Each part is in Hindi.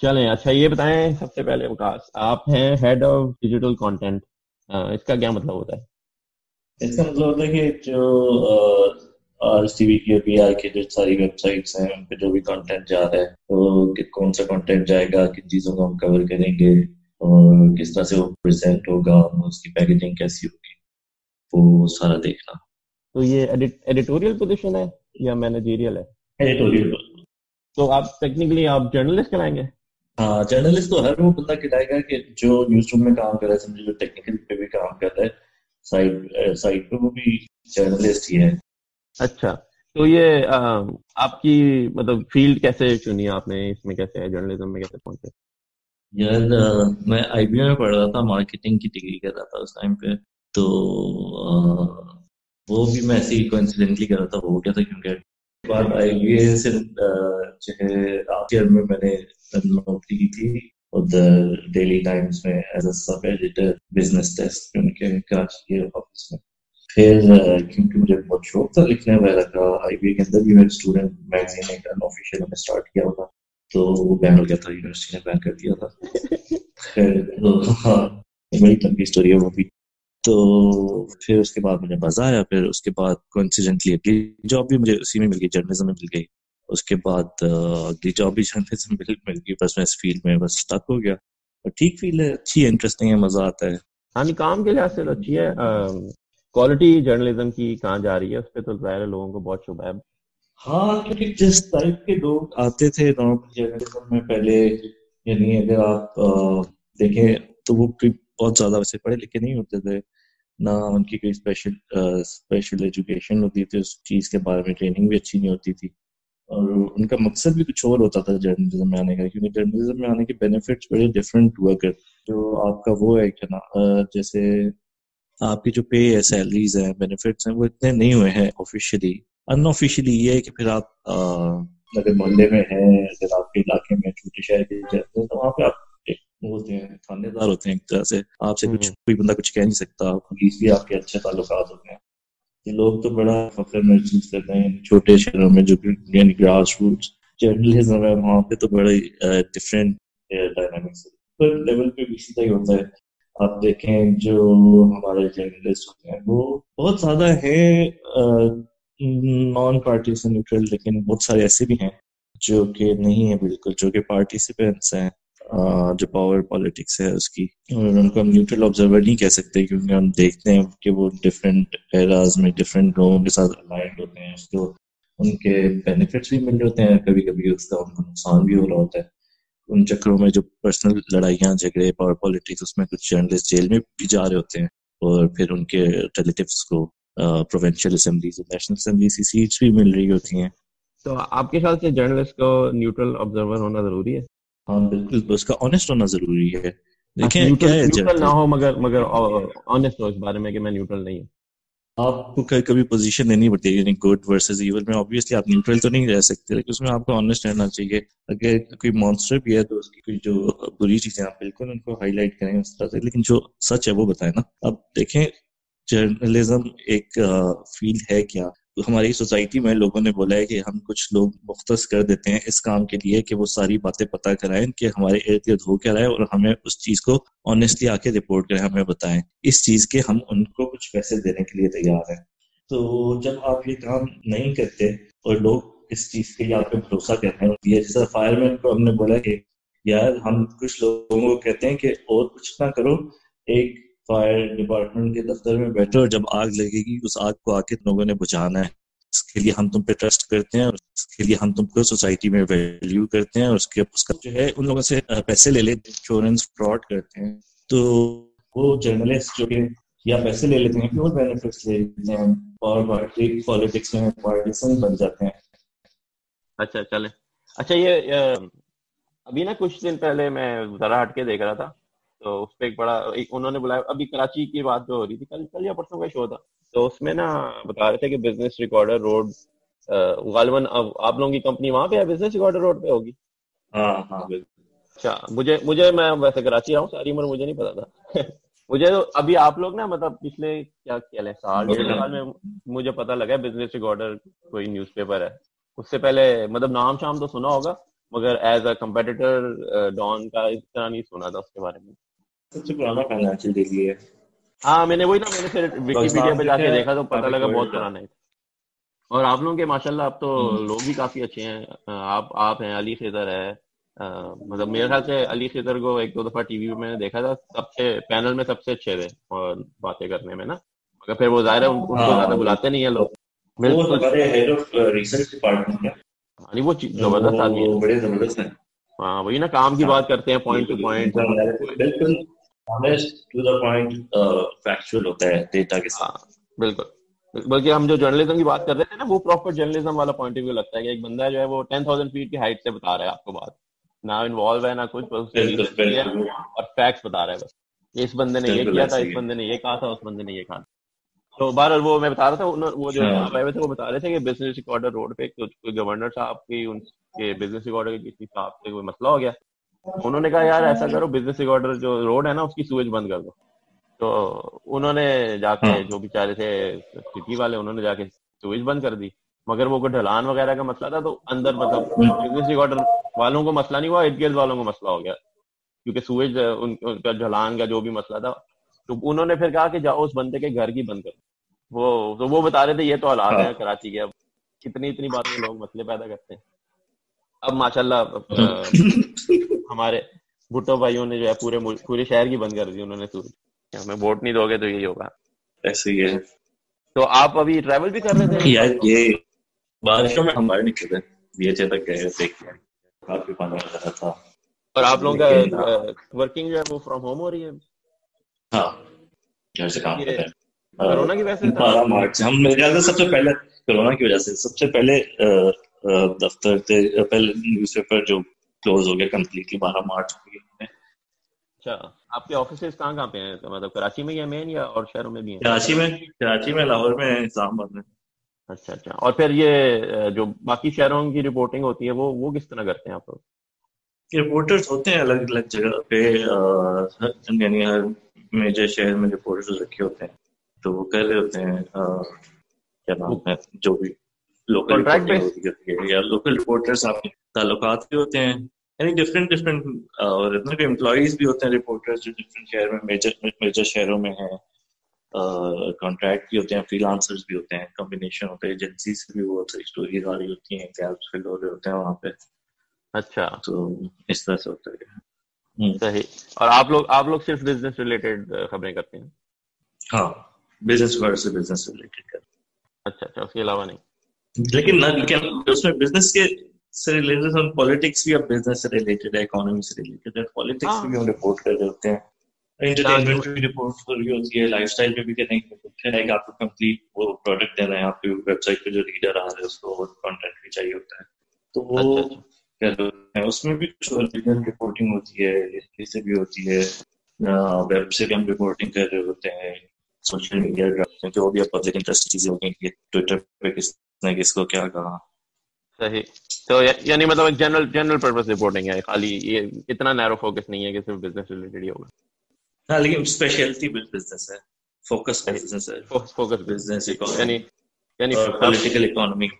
चलें अच्छा ये बताएँ सबसे पहले विकास आप हैं हेड ऑफ़ डिजिटल कंटेंट इसका क्या मतलब होता है? इसका मतलब होता है कि जो आर टीवी की बी आर की जो सारी वेबसाइट्स हैं उन पे जो भी कंटेंट जा रहा है तो कि कौन सा कंटेंट जाएगा किन चीज़ों को हम कवर करेंगे और किस तरह से वो प्रेजेंट होगा उसकी पैकेजिंग कैसी होगी वो सारा देखना। तो ये एडिटोरियल पोजीशन है या मैनेजरियल है? एडिटोरियल तो आप टेक्निकली आप जर्नलिस्ट कहलाएँगे? हाँ जर्नलिस्ट तो हर वो बंदा कहलाएगा कि जो न्यूज़ रूम में काम कर रहा है समझे जो टेक्निकल पे भी काम कर रहा है साइड साइड पे वो भी जर्नलिस्ट ही है। अच्छा तो ये आ, आपकी मतलब फ़ील्ड कैसे चुनी आपने? इसमें कैसे है? जर्नलिज्म में कैसे पहुँचे? यार मैं आईबीएम में पढ़ रहा था मार्केटिंग की डिग्री कर रहा था उस टाइम पे तो आ, वो भी मैं ऐसे ही कोइंसिडेंटली कर रहा था हो गया था क्योंकि बाद आई से जो है लास्ट ईयर में मैंने नौकरी की थी उधर डेली टाइम्स में as a sub editor business desk उनके कराची के ऑफ़िस में। फिर क्योंकि मुझे बहुत शौक था लिखने वगैरह का आई के अंदर भी मेरे स्टूडेंट मैगजीन एक अनऑफिशियल में स्टार्ट किया था तो वो बैन हो गया था यूनिवर्सिटी ने बैन कर दिया था। फिर तो हाँ बड़ी लंबी स्टोरी है वो भी। तो फिर उसके बाद मुझे मज़ा आया, फिर उसके बाद कोइंसिडेंटली अपनी जॉब भी मुझे उसी में मिल गई जर्नलिज्म में मिल गई। उसके बाद अगली जॉब भी जर्नलिज्म मिल मिल गई बस मैं इस फ़ील्ड में बस स्टक हो गया। और ठीक फ़ील्ड है अच्छी है इंटरेस्टिंग है मज़ा आता है। हाँ काम के लिहाज से तो अच्छी है क्वालिटी जर्नलिज्म की कहाँ जा रही है उस पर तो ज़ाहिर है लोगों को बहुत शुभ है। हाँ क्योंकि जिस टाइप के लोग आते थे नॉर्मल जर्नलिज्म में पहले यानी अगर आप देखें तो वो बहुत ज़्यादा वैसे पढ़े लिखे नहीं होते थे। ना उनकी कोई स्पेशल स्पेशल एजुकेशन होती थी उस चीज़ के बारे में ट्रेनिंग भी अच्छी नहीं होती थी। और उनका मकसद भी कुछ और होता था जर्नलिज्म में आने का क्योंकि जर्नलिज्म में आने के बेनिफिट्स बड़े डिफरेंट हुआ कर जो आपका वो है क्या ना जैसे आपकी जो पे है सैलरीज है बेनिफिट्स हैं वो इतने नहीं हुए हैं ऑफिशियली अनऑफिशियली ये है कि फिर आप अगर मोहल्ले में है अगर आपके इलाके में छोटे शहर के जाते हैं तो वहाँ पे आप होते हैं थानेदार होते हैं एक तरह से। आपसे कुछ हम्म। कोई बंदा कुछ कह नहीं सकता पुलिस भी आपके अच्छे ताल्लुक होते हैं। ये लोग तो बड़ा फख्र महसूस करते हैं, छोटे शहरों में जो यानी ग्रास रूट जर्नलिज्म है, वहाँ पे तो बड़े डिफरेंट डायनामिक्स पर लेवल पे भी सीधा ही होता है। आप देखें जो हमारे जर्नलिस्ट होते हैं, वो बहुत ज़्यादा है नॉन पार्टी से न्यूट्रल लेकिन बहुत सारे ऐसे भी हैं, जो कि नहीं है बिल्कुल, जो कि पार्टी पार्टिसिपेंट्स हैं। जो पावर पॉलिटिक्स है उसकी। और उनको हम न्यूट्रल ऑब्जर्वर नहीं कह सकते क्योंकि हम देखते हैं कि वो डिफरेंट एराज में डिफरेंट लोगों के साथ अलाइंड होते हैं। उसको उनके बेनिफिट्स भी मिल जाते हैं। कभी कभी उसका उनको नुकसान भी हो रहा होता है। उन चक्रों में जो पर्सनल लड़ाइयाँ झगड़े पावर पॉलिटिक्स उसमें कुछ जर्नलिस्ट जेल में भी जा रहे होते हैं। और फिर उनके रिलेटिव्स को प्रोविंशियल असेंबलीज नेशनल असेंबलीज की सीट्स भी मिल रही होती हैं। तो आपके ख्याल से जर्नलिस्ट को न्यूट्रल ऑब्जर्वर होना ज़रूरी है? हाँ बिल्कुल तो उसका ऑनेस्ट होना ज़रूरी है। देखें क्या है न्यूट्रल ना हो मगर मगर ऑनेस्ट हो इस बारे में कि मैं न्यूट्रल नहीं हूँ। आपको कभी कभी पोजीशन देनी पड़ती है गुड वर्सेस इवल में। ऑब्वियसली आप न्यूट्रल तो नहीं रह सकते लेकिन उसमें आपको ऑनेस्ट रहना चाहिए। अगर कोई मॉन्स्टर भी है तो उसकी कोई जो बुरी चीज़ें आप बिल्कुल उनको हाईलाइट करें उस तरह से। लेकिन जो सच है वो बताए ना। अब देखें जर्नलिज्म एक फ़ील्ड है क्या? हमारी सोसाइटी में लोगों ने बोला है कि हम कुछ लोग मुख्त कर देते हैं इस काम के लिए कि वो सारी बातें पता कराएँ कि हमारे इर्द गिर्द हो क्या रहा है और हमें उस चीज़ को ऑनेस्टली आके रिपोर्ट करें, हमें बताएँ। इस चीज़ के हम उनको कुछ पैसे देने के लिए तैयार हैं। तो जब आप ये काम नहीं करते और लोग इस चीज़ के लिए आप पे भरोसा करते हैं ये जैसा फायरमैन को हमने बोला कि, यार, हम कुछ लोगों को कहते हैं कि और कुछ ना करो, एक फायर डिपार्टमेंट के दफ्तर में बैठे और जब आग लगेगी, उस आग को आके लोगों ने बुझाना है। इसके लिए हम तुम पे ट्रस्ट करते हैं और इसके लिए हम तुमको सोसाइटी में वैल्यू करते हैं और उसके उसका जो है, उन लोगों से पैसे ले लेते हैं इंश्योरेंस फ्रॉड करते हैं। तो वो जर्नलिस्ट जो कि, या पैसे ले लेते हैं प्योर बेनिफिट्स ले लेते हैं? और पार्टी पॉलिटिक्स में पार्टीसन बन जाते हैं। अच्छा चले। अच्छा ये अभी ना कुछ दिन पहले मैं जरा हटके देख रहा था। तो उस पर एक बड़ा एक उन्होंने बुलाया। अभी कराची की बात जो हो रही थी कल कल या परसों का शो था। तो उसमें ना बता रहे थे कि बिज़नेस रिकॉर्डर रोड गालवन अब आप लोगों की कंपनी वहाँ पे है? बिज़नेस रिकॉर्डर रोड पे होगी? हाँ हाँ अच्छा मुझे मुझे मैं वैसे कराची हूँ सारी उम्र मुझे नहीं पता था। मुझे तो अभी आप लोग ना मतलब पिछले क्या कह साल डेढ़ साल में मुझे पता लगा बिज़नेस रिकॉर्डर कोई न्यूज़पेपर है। उससे पहले मतलब नाम शाम तो सुना होगा मगर एज अ कम्पेटिटर डॉन का इस तरह नहीं सुना था उसके बारे में। सबसे पुराना फाइनेंशियल डेली है हाँ मैंने वही ना मैंने फिर विकिपीडिया पे जाके देखा तो पता लगा बहुत पुराना है। और आप लोगों के माशाल्लाह आप तो हम्म। लोग भी काफ़ी अच्छे हैं। आप आप हैं अली खिदर है। मतलब मेरे ख्याल से अली खिदर को एक दो दफ़ा टीवी में मैंने देखा था सबसे पैनल में सबसे अच्छे थे और बातें करने में ना। मगर फिर वो ज़ाहिर है उनको हाँ, ज़्यादा बुलाते नहीं है लोग। रिसर्च डिपार्टमेंट है। हाँ वो ज़बरदस्त आदमी है। बड़े ज़बरदस्त है। हाँ वही ना काम की बात करते हैं पॉइंट टू पॉइंट बिल्कुल। होता है डेटा के साथ। बिल्कुल। बल्कि हम जो जर्नलिज्म की बात कर रहे थे ना वो प्रॉपर जर्नलिज्म वाला पॉइंट ऑफ़ व्यू लगता है कि एक बंदा जो है वो टेन थाउज़ेंड फीट की हाइट से बता रहा है आपको बात। ना इन्वॉल्व है ना कुछ और फैक्ट्स बता रहा है बस। इस बंदे ने ये किया था इस बंदे ने ये कहा था उस बंदे ने ये कहा तो बार वो मैं बता रहा था वो जो हाँ। आए थे वो बता रहे थे कि बिज़नेस रिकॉर्डर रोड पे कोई गवर्नर साहब की उनके बिज़नेस रिकॉर्डर की किसी साहब से कोई मसला हो गया? उन्होंने कहा यार ऐसा करो बिज़नेस रिकॉर्डर जो रोड है ना उसकी सूरज बंद कर दो। तो उन्होंने जाके हाँ। जो बेचारे थे सिटी वाले उन्होंने जाके स्विच बंद कर दी। मगर वो कोई ढलान वगैरह का मसला था तो अंदर मतलब बिज़नेस रिकॉर्डर वालों को मसला नहीं हुआ इर्द गिर्द वालों को मसला हो गया। क्योंकि सुएज उनका ढलान का जो भी मसला था तो उन्होंने फिर कहा कि जाओ उस बंदे के घर की बंद करो। वो तो वो बता रहे थे ये तो हालात हाँ। है। कराची के अब कितनी इतनी बातों बातें लोग मसले पैदा करते हैं। अब माशाल्लाह हमारे भुट्टो भाइयों ने जो है पूरे पूरे शहर की बंद कर दी उन्होंने सूरज हमें वोट नहीं दोगे तो यही होगा। ऐसे ही है। तो आप अभी ट्रैवल भी कर रहे थे? यार ये बारिशों में हम बाहर निकल बीएचए तक गए देख के काफ़ी पानी लग रहा था। और आप लोगों का वर्किंग जो है वो फ्रॉम होम हो रही है? हाँ घर से काम कर रहे हैं। कोरोना की वजह से बारह मार्च हम मेरे ख्याल से सबसे पहले कोरोना की वजह से सबसे पहले दफ्तर थे पहले न्यूज़पेपर जो क्लोज हो गया कंप्लीटली बारह मार्च को अच्छा आपके ऑफ़िस कहाँ कहाँ पे हैं? तो मतलब कराची में या मेन या और शहरों में भी हैं? कराची में कराची में लाहौर में इस्लामाबाद में। अच्छा अच्छा। और फिर ये जो बाकी शहरों की रिपोर्टिंग होती है वो वो किस तरह करते हैं आप लोग? रिपोर्टर्स होते हैं अलग अलग जगह पे यानी हर मेजर शहर में रिपोर्टर्स रखे होते हैं। तो वो कर रहे होते हैं क्या नाम है जो भी लोकल या लोकल रिपोर्टर्स आपके ताल्लुकात भी होते हैं यानी डिफरेंट डिफरेंट और इतने के एम्प्लॉयज़ भी होते हैं रिपोर्टर्स जो डिफरेंट शहर में मेजर मेजर शहरों में हैं कॉन्ट्रैक्ट भी होते हैं फ्रीलांसर्स भी होते हैं कॉम्बिनेशन होते हैं एजेंसी से भी बहुत सारी स्टोरीज आ रही होती हैं गैप्स फिल हो रहे होते हैं वहाँ पे। अच्छा। तो इस तरह से होता है। हम्म। सही। और आप लोग आप लोग सिर्फ़ बिज़नेस रिलेटेड खबरें करते हैं? हाँ बिज़नेस वर्ड से बिज़नेस रिलेटेड कर अच्छा अच्छा उसके अलावा नहीं। लेकिन उसमें बिज़नेस के से रिलेटेड हम पॉलिटिक्स भी अब बिज़नेस से रिलेटेड है इकोनॉमी से रिलेटेड है। पॉलिटिक्स भी हम रिपोर्ट कर रहे होते हैं एंटरटेनमेंट भी रिपोर्ट कर रही होती है लाइफस्टाइल पे भी करेंगे लाइक आपको कंप्लीट वो प्रोडक्ट देना है आपके वेबसाइट पे जो रीडर आ रहा है उसको कंटेंट भी चाहिए होता है। तो वो अच्छा, अच्छा। क्या है उसमें भी कुछ ओरिजिनल रिपोर्टिंग होती है हिस्ट्री से भी होती है। वेब से भी हम रिपोर्टिंग कर रहे होते हैं सोशल मीडिया जो भी पब्लिक इंटरेस्ट चीज़ें होती हैं ट्विटर पे किसने किसको क्या कहा। सही। तो यानी मतलब एक जनरल जनरल पर्पस रिपोर्टिंग है खाली ये इतना नैरो फोकस नहीं है कि सिर्फ़ बिज़नेस रिलेटेड ही होगा। हाँ लेकिन स्पेशलिटी बिज़नेस है फोकस बिज़नेस है। फोकस बिज़नेस यानी यानी पॉलिटिकल इकोनॉमी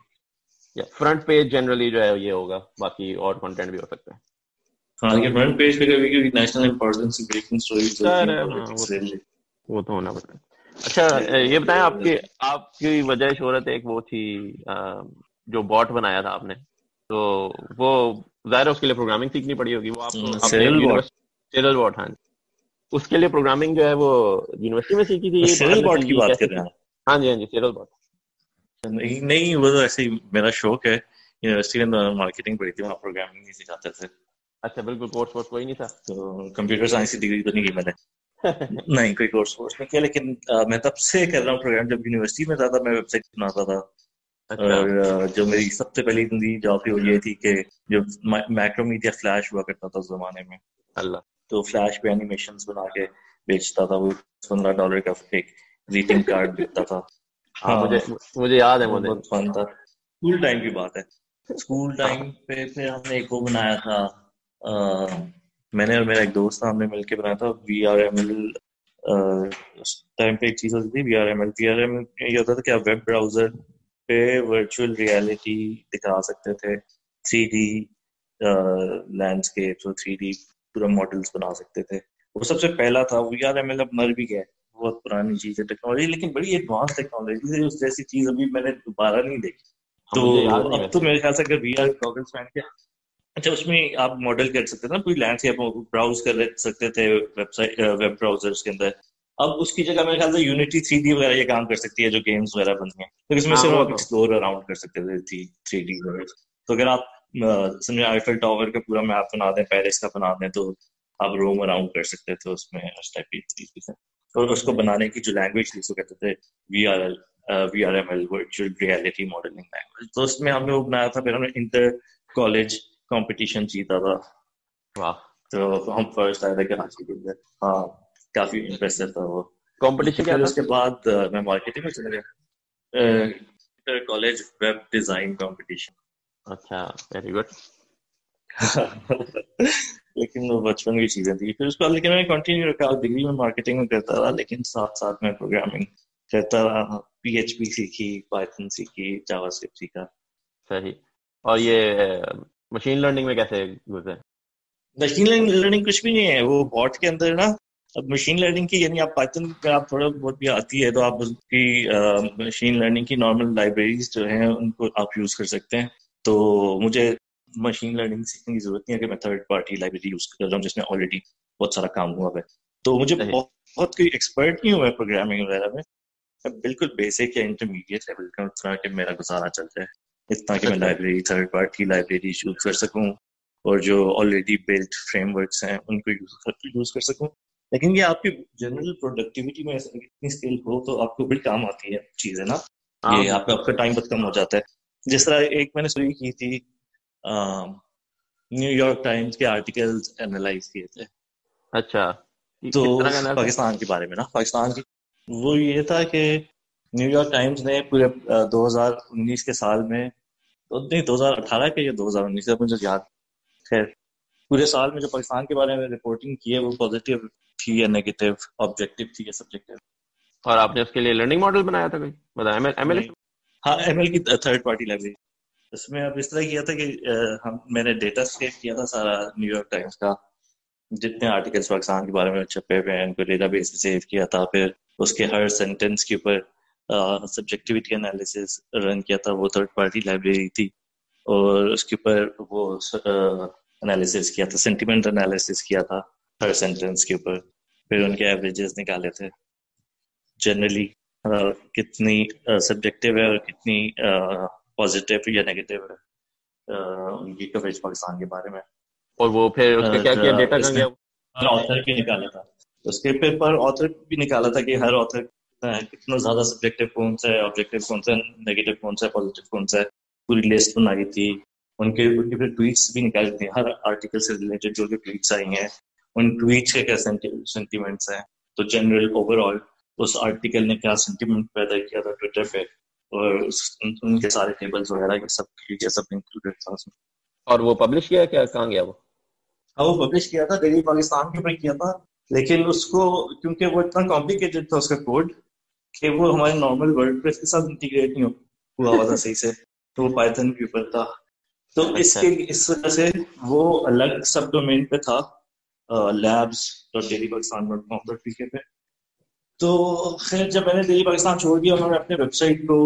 या फ्रंट पेज जनरली जो है ये होगा बाकी और कंटेंट भी हो सकता है। हाँ लेकिन फ्रंट पेज पे कभी कभी नेशनल इंपॉर्टेंस की ब्रेकिंग स्टोरीज वो तो होना पड़ता है। अच्छा ये बताएँ आपकी आपकी वजह शोहरत एक वो थी जो बॉट बनाया था आपने तो वो ज़ाहिर उसके लिए प्रोग्रामिंग सीखनी पड़ी होगी वो आपको सेरल बॉट हाँ उसके लिए प्रोग्रामिंग जो है वो यूनिवर्सिटी में सीखी थी सेरल बॉट की बात कर रहे हैं हाँ जी हाँ जी सेरल बॉट नहीं नहीं वो तो ऐसे ही मेरा शौक है यूनिवर्सिटी में मार्केटिंग पढ़ी थी वहाँ प्रोग्रामिंग नहीं सिखाते थे। अच्छा बिल्कुल कोर्स वोर्स कोई नहीं था? तो कंप्यूटर साइंस की डिग्री तो नहीं की मैंने। नहीं कोई कोर्स वोर्स नहीं किया लेकिन आ, मैं तब से कर रहा हूँ प्रोग्राम जब यूनिवर्सिटी में था था मैं वेबसाइट बनाता था। अच्छा। और जो मेरी सबसे पहली ज़िंदगी जॉब थी वो ये थी कि जो मैक्रोमीडिया फ्लैश हुआ करता था उस जमाने में। अल्लाह। तो फ्लैश पे एनिमेशन बना के बेचता था वो पंद्रह डॉलर का एक ग्रीटिंग कार्ड बिकता था। हाँ, मुझे मुझे याद है मुझे। बहुत फन था। स्कूल टाइम की बात है। स्कूल टाइम पे फिर हमने एक वो बनाया था मैंने और मेरा एक दोस्त था हमने मिलके बनाया था V R M L time पे एक चीज़ होती थी V R M L V R M ये होता था कि आप वेब ब्राउज़र पे वर्चुअल रियलिटी दिखा सकते थे थ्री डी लैंडस्केप और थ्री पूरा मॉडल्स बना सकते थे। वो सबसे पहला था वी आर एम एल अब मर भी गया बहुत पुरानी चीज़ है टेक्नोलॉजी लेकिन बड़ी एडवांस टेक्नोलॉजी है उस जैसी चीज़ अभी मैंने दोबारा नहीं देखी। तो अब तो मेरे ख्याल से अगर वी आर गॉगल्स पहन के अच्छा उसमें आप मॉडल कर सकते थे ना पूरी लैंडस्केप ब्राउज कर सकते थे वेबसाइट वेब ब्राउजर्स के अंदर। अब उसकी जगह मेरे ख्याल से यूनिटी थ्री डी वगैरह ये काम कर सकती है जो गेम्स वगैरह बनती हैं। तो इसमें सिर्फ़ आप एक्सप्लोर अराउंड कर सकते थे थ्री डी वगैरह। तो अगर आप समझे आईफल टावर का पूरा मैप बना दें पेरिस का बना दें तो आप रोम अराउंड कर सकते थे उसमें उस टाइप की तरीके से और उसको बनाने की जो लैंग्वेज थी उसको कहते थे V R L V R M L virtual reality modelling language तो उसमें हमने वो बनाया था फिर हमने इंटर कॉलेज कंपटीशन जीता था। वाह। तो हम फ़र्स्ट आए थे कराची के अंदर हाँ काफ़ी इंप्रेसिव था वो। कंपटीशन क्या उसके बाद मैं मार्केटिंग में चला गया। Inter college web design competition अच्छा वेरी गुड लेकिन वो बचपन की चीज़ें थी। फिर उसके बाद लेकिन मैंने कंटिन्यू रखा। डिग्री में मार्केटिंग में करता रहा लेकिन साथ साथ में प्रोग्रामिंग करता रहा। पीएचपी सीखी पाइथन सीखी जावास्क्रिप्ट सीखा। सही। और ये मशीन लर्निंग में कैसे घुसे? मशीन लर्निंग कुछ भी नहीं है। वो बॉट के अंदर ना अब मशीन लर्निंग की यानी आप पाइथन का आप थोड़ा बहुत भी आती है तो आप उसकी मशीन लर्निंग की नॉर्मल लाइब्रेरीज जो हैं उनको आप यूज़ कर सकते हैं। तो मुझे मशीन लर्निंग सीखने की ज़रूरत नहीं है कि मैं थर्ड पार्टी लाइब्रेरी यूज़ कर रहा हूँ जिसमें ऑलरेडी बहुत सारा काम हुआ है। तो मुझे बहुत कोई एक्सपर्ट नहीं हुआ है प्रोग्रामिंग वगैरह में। बिल्कुल बेसिक या इंटरमीडिएट लेवल का उतना कि मेरा गुजारा चल जाए। इतना कि मैं library third party library use कर सकूँ और जो ऑलरेडी बिल्ट फ्रेमवर्क्स हैं उनको यूज़ यूज़ कर सकूँ। लेकिन ये आपकी जनरल प्रोडक्टिविटी में इतनी स्किल हो तो आपको बड़ी काम आती है चीज़ है ना हाँ। ये आपका आपका टाइम बहुत कम हो जाता है। जिस तरह एक मैंने सुनी की थी न्यूयॉर्क टाइम्स के आर्टिकल्स एनालाइज किए थे। अच्छा। तो पाकिस्तान के बारे में ना? पाकिस्तान की वो ये था कि न्यूयॉर्क टाइम्स ने पूरे 2019 के साल में तो नहीं 2018 के या 2019 का मुझे याद खैर पूरे साल में जो पाकिस्तान के बारे में रिपोर्टिंग की है वो पॉजिटिव थी या नेगेटिव ऑब्जेक्टिव थी या सब्जेक्टिव और आपने उसके लिए लर्निंग मॉडल बनाया था कोई? बताया एमएल एमएल हाँ एमएल की थर्ड पार्टी लाइब्रेरी इसमें अब इस तरह किया था कि हम मैंने डेटा स्केप किया था सारा न्यूयॉर्क टाइम्स का। जितने आर्टिकल्स पाकिस्तान के बारे में छपे हुए हैं उनको डेटा बेस सेव किया था फिर उसके हर सेंटेंस के ऊपर सब्जेक्टिविटी एनालिसिस रन किया था वो थर्ड पार्टी लाइब्रेरी थी और उसके ऊपर वो एनालिसिस किया था सेंटिमेंट एनालिसिस किया था हर सेंटेंस के ऊपर। फिर उनके एवरेजेस निकाले थे। जनरली कितनी सब्जेक्टिव है और कितनी पॉजिटिव या नेगेटिव है उनकी कवरेज पाकिस्तान के बारे में। और वो फिर उसके क्या किया डेटा का ऑथर भी निकाला था। उसके पेपर ऑथर भी निकाला था कि हर ऑथर कितना ज़्यादा सब्जेक्टिव कौन सा है ऑब्जेक्टिव कौन सा है नेगेटिव कौन सा है पॉजिटिव कौन सा है। पूरी लिस्ट बनाई थी। उनके उनके फिर ट्वीट्स भी निकाली थी। हर आर्टिकल से रिलेटेड जो भी ट्वीट्स आई हैं उन ट्वीट्स के क्या सेंटिमेंट्स हैं। तो जनरल ओवरऑल उस आर्टिकल ने क्या सेंटिमेंट पैदा किया था ट्विटर पे? और उनके सारे टेबल्स वगैरह ये सब ये सब इंक्लूडेड था उसमें। और वो पब्लिश किया क्या? कहाँ गया वो? हाँ वो पब्लिश किया था डेली पाकिस्तान के ऊपर किया था। लेकिन उसको क्योंकि वो इतना कॉम्प्लिकेटेड था उसका कोड कि वो हमारे नॉर्मल वर्ड प्रेस के साथ इंटीग्रेट नहीं हुआ हुआ था सही से। तो वो पाइथन के ऊपर था। तो अच्छा। इसके इस वजह से वो अलग सब डोमेन पे था labs dot Daily Pakistan dot com dot P पे। तो खैर जब मैंने दिल्ली पाकिस्तान छोड़ दिया उन्होंने अपने वेबसाइट को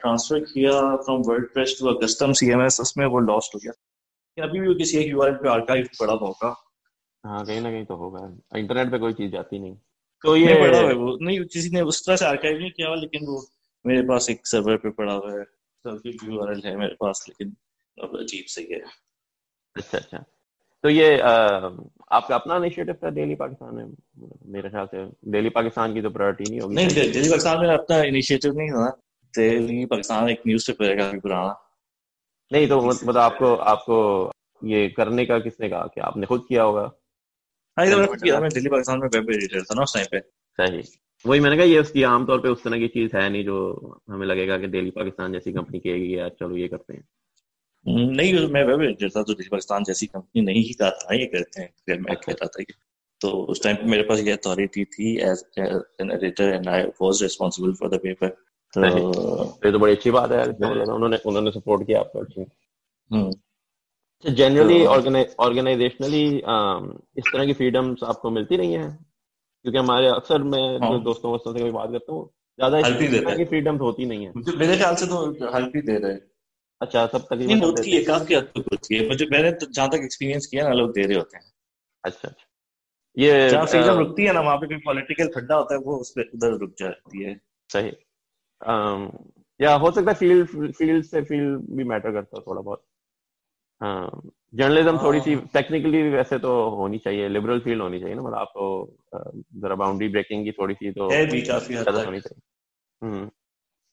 ट्रांसफ़र किया from WordPress to custom C M S उसमें वो लॉस्ट हो गया। अभी भी किसी एक यूआरएल पे आर्काइव पड़ा होगा। हाँ कहीं ना कहीं तो होगा। इंटरनेट पे कोई चीज़ जाती नहीं। तो ये पड़ा हुआ है वो नहीं किसी ने उस तरह से आर्काइव नहीं किया लेकिन वो मेरे पास एक सर्वर पे पड़ा हुआ है। तो यूआरएल है मेरे पास लेकिन अब अजीब सही है। अच्छा अच्छा। तो ये आपका अपना इनिशिएटिव था डेली पाकिस्तान में? मेरे ख्याल से डेली पाकिस्तान की तो प्रायोरिटी नहीं होगी। नहीं डेली पाकिस्तान में अपना इनिशिएटिव नहीं था डेली पाकिस्तान एक न्यूज़ पेपर है काफ़ी पुराना। नहीं तो मतलब आपको आपको ये करने का किसने कहा? कि आपने खुद किया होगा? हाँ ये तो किया। मैं दिल्ली पाकिस्तान में वेब एडिटर था ना उस टाइम पे। सही। वही मैंने कहा ये उसकी आमतौर पे उस तरह की चीज़ है नहीं जो हमें लगेगा कि दिल्ली पाकिस्तान जैसी कंपनी कहेगी यार चलो ये करते हैं। नहीं मैं वेब एडिटर था तो पाकिस्तान जैसी कंपनी नहीं ही था ये करते हैं मैं कहता था तो उस टाइम पे मेरे पास ये अथॉरिटी थी as an editor and I was responsible for the paper तो ये तो बड़ी अच्छी बात है यार उन्होंने उन्होंने सपोर्ट किया आपको। हम्म जनरली ऑर्गेनाइजेशनली इस तरह की फ्रीडम्स आपको मिलती नहीं है? क्योंकि हमारे अक्सर मैं हाँ. जो दोस्तों वोस्तों से कभी बात करता हूँ ज़्यादा इस तरह की फ्रीडम होती नहीं है। मेरे ख्याल से तो हेल्प ही दे रहे हैं। अच्छा सब तकरीबन होती है काफ़ी हद तक होती है। मुझे मैंने तो जहाँ तक एक्सपीरियंस किया ना लोग दे रहे होते हैं। अच्छा अच्छा। ये जहाँ फ्रीडम रुकती है ना वहाँ पे कोई पॉलिटिकल खड्डा होता है वो उस पर उधर रुक जाती है। सही। या हो सकता है फ़ील्ड फ़ील्ड से फ़ील्ड भी मैटर करता है थोड़ा बहुत। हाँ जर्नलिज्म थोड़ी सी टेक्निकली हाँ। वैसे तो होनी चाहिए लिबरल फ़ील्ड होनी चाहिए ना मतलब आपको जरा बाउंड्री ब्रेकिंग की थोड़ी सी तो है भी काफ़ी हद तक। होनी चाहिए। हम्म।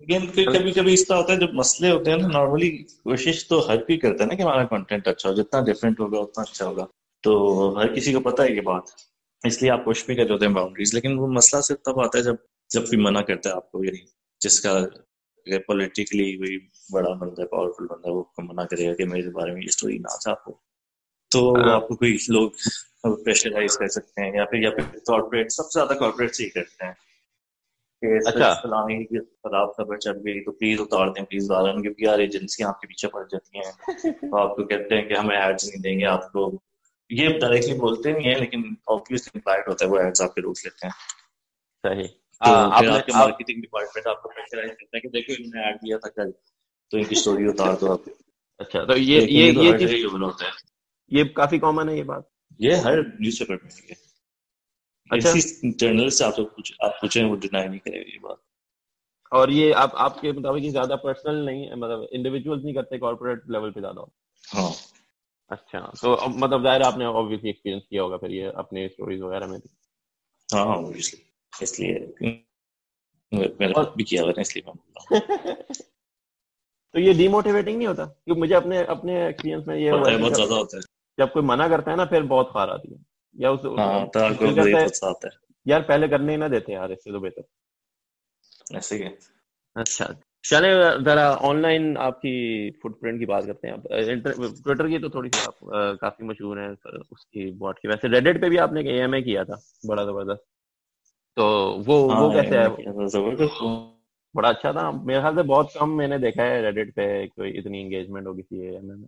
लेकिन कभी कभी इस तरह होता है जब मसले होते हैं ना नॉर्मली कोशिश तो हर कोई करता है ना कि हमारा कंटेंट अच्छा हो जितना डिफरेंट होगा उतना अच्छा होगा। तो हर किसी को पता है ये बात इसलिए आप कोशिश भी कर रहे होते हैं बाउंड्रीज लेकिन वो मसला सिर्फ़ तब आता है जब जब कोई मना करता है आपको यानी जिसका पॉलिटिकली कोई बड़ा बंदा है पावरफुल बंदा है वो मना करेगा कि मेरे बारे में ये स्टोरी ना छापो तो हाँ। आपको कोई लोग प्रेशराइज कर सकते हैं या फिर या फिर कॉर्पोरेट सबसे ज़्यादा कॉर्पोरेट से ही करते हैं। अच्छा। खराब खबर चल गई तो प्लीज़ उतार दें प्लीज़ उतार दें क्योंकि यार एजेंसियाँ आपके पीछे पड़ जाती हैं। तो आपको कहते हैं कि हमें एड्स नहीं देंगे आपको ये डायरेक्टली बोलते नहीं है लेकिन ऑब्वियसली होता है वो एड्स आपके रोक लेते हैं। सही। तो फिर आपके मार्केटिंग डिपार्टमेंट आपको प्रेशराइज करता है कि देखो इन्होंने ऐड दिया था कल तो इनकी स्टोरी उतार दो आप। अच्छा तो ये ये तो ये चीज़ होता है। ये काफ़ी कॉमन है ये बात। ये हर न्यूज़पेपर में है। अच्छा। जर्नल से आप कुछ आप पूछे वो डिनाई नहीं करेगा ये बात। और ये आप आपके मुताबिक ज़्यादा पर्सनल नहीं है मतलब इंडिविजुअल्स नहीं करते कॉर्पोरेट लेवल पे ज़्यादा। हाँ। अच्छा तो मतलब ज़ाहिर आपने ऑब्वियसली एक्सपीरियंस किया होगा फिर ये अपने स्टोरीज वगैरह में भी। हाँ ऑब्वियसली इसलिए मैंने भी किया हुआ इसलिए मैं तो ये डिमोटिवेटिंग नहीं होता? क्योंकि मुझे अपने अपने एक्सपीरियंस में ये होता है बहुत ज़्यादा होता है। जब कोई मना करता है ना फिर बहुत खार आती है। या उस हाँ, तो आता है। यार पहले करने ही ना देते यार इससे तो बेहतर। ऐसे ही अच्छा। चले जरा ऑनलाइन आपकी फुटप्रिंट की बात करते हैं। आप ट्विटर की तो थोड़ी सी आप काफ़ी मशहूर है उसकी बॉट की। वैसे रेडिट पे भी आपने ए किया था बड़ा ज़बरदस्त। तो वो हाँ, वो कैसे है? बड़ा अच्छा था। मेरे ख्याल से बहुत कम मैंने देखा है रेडिट पे कोई इतनी एंगेजमेंट हो किसी एएमए में।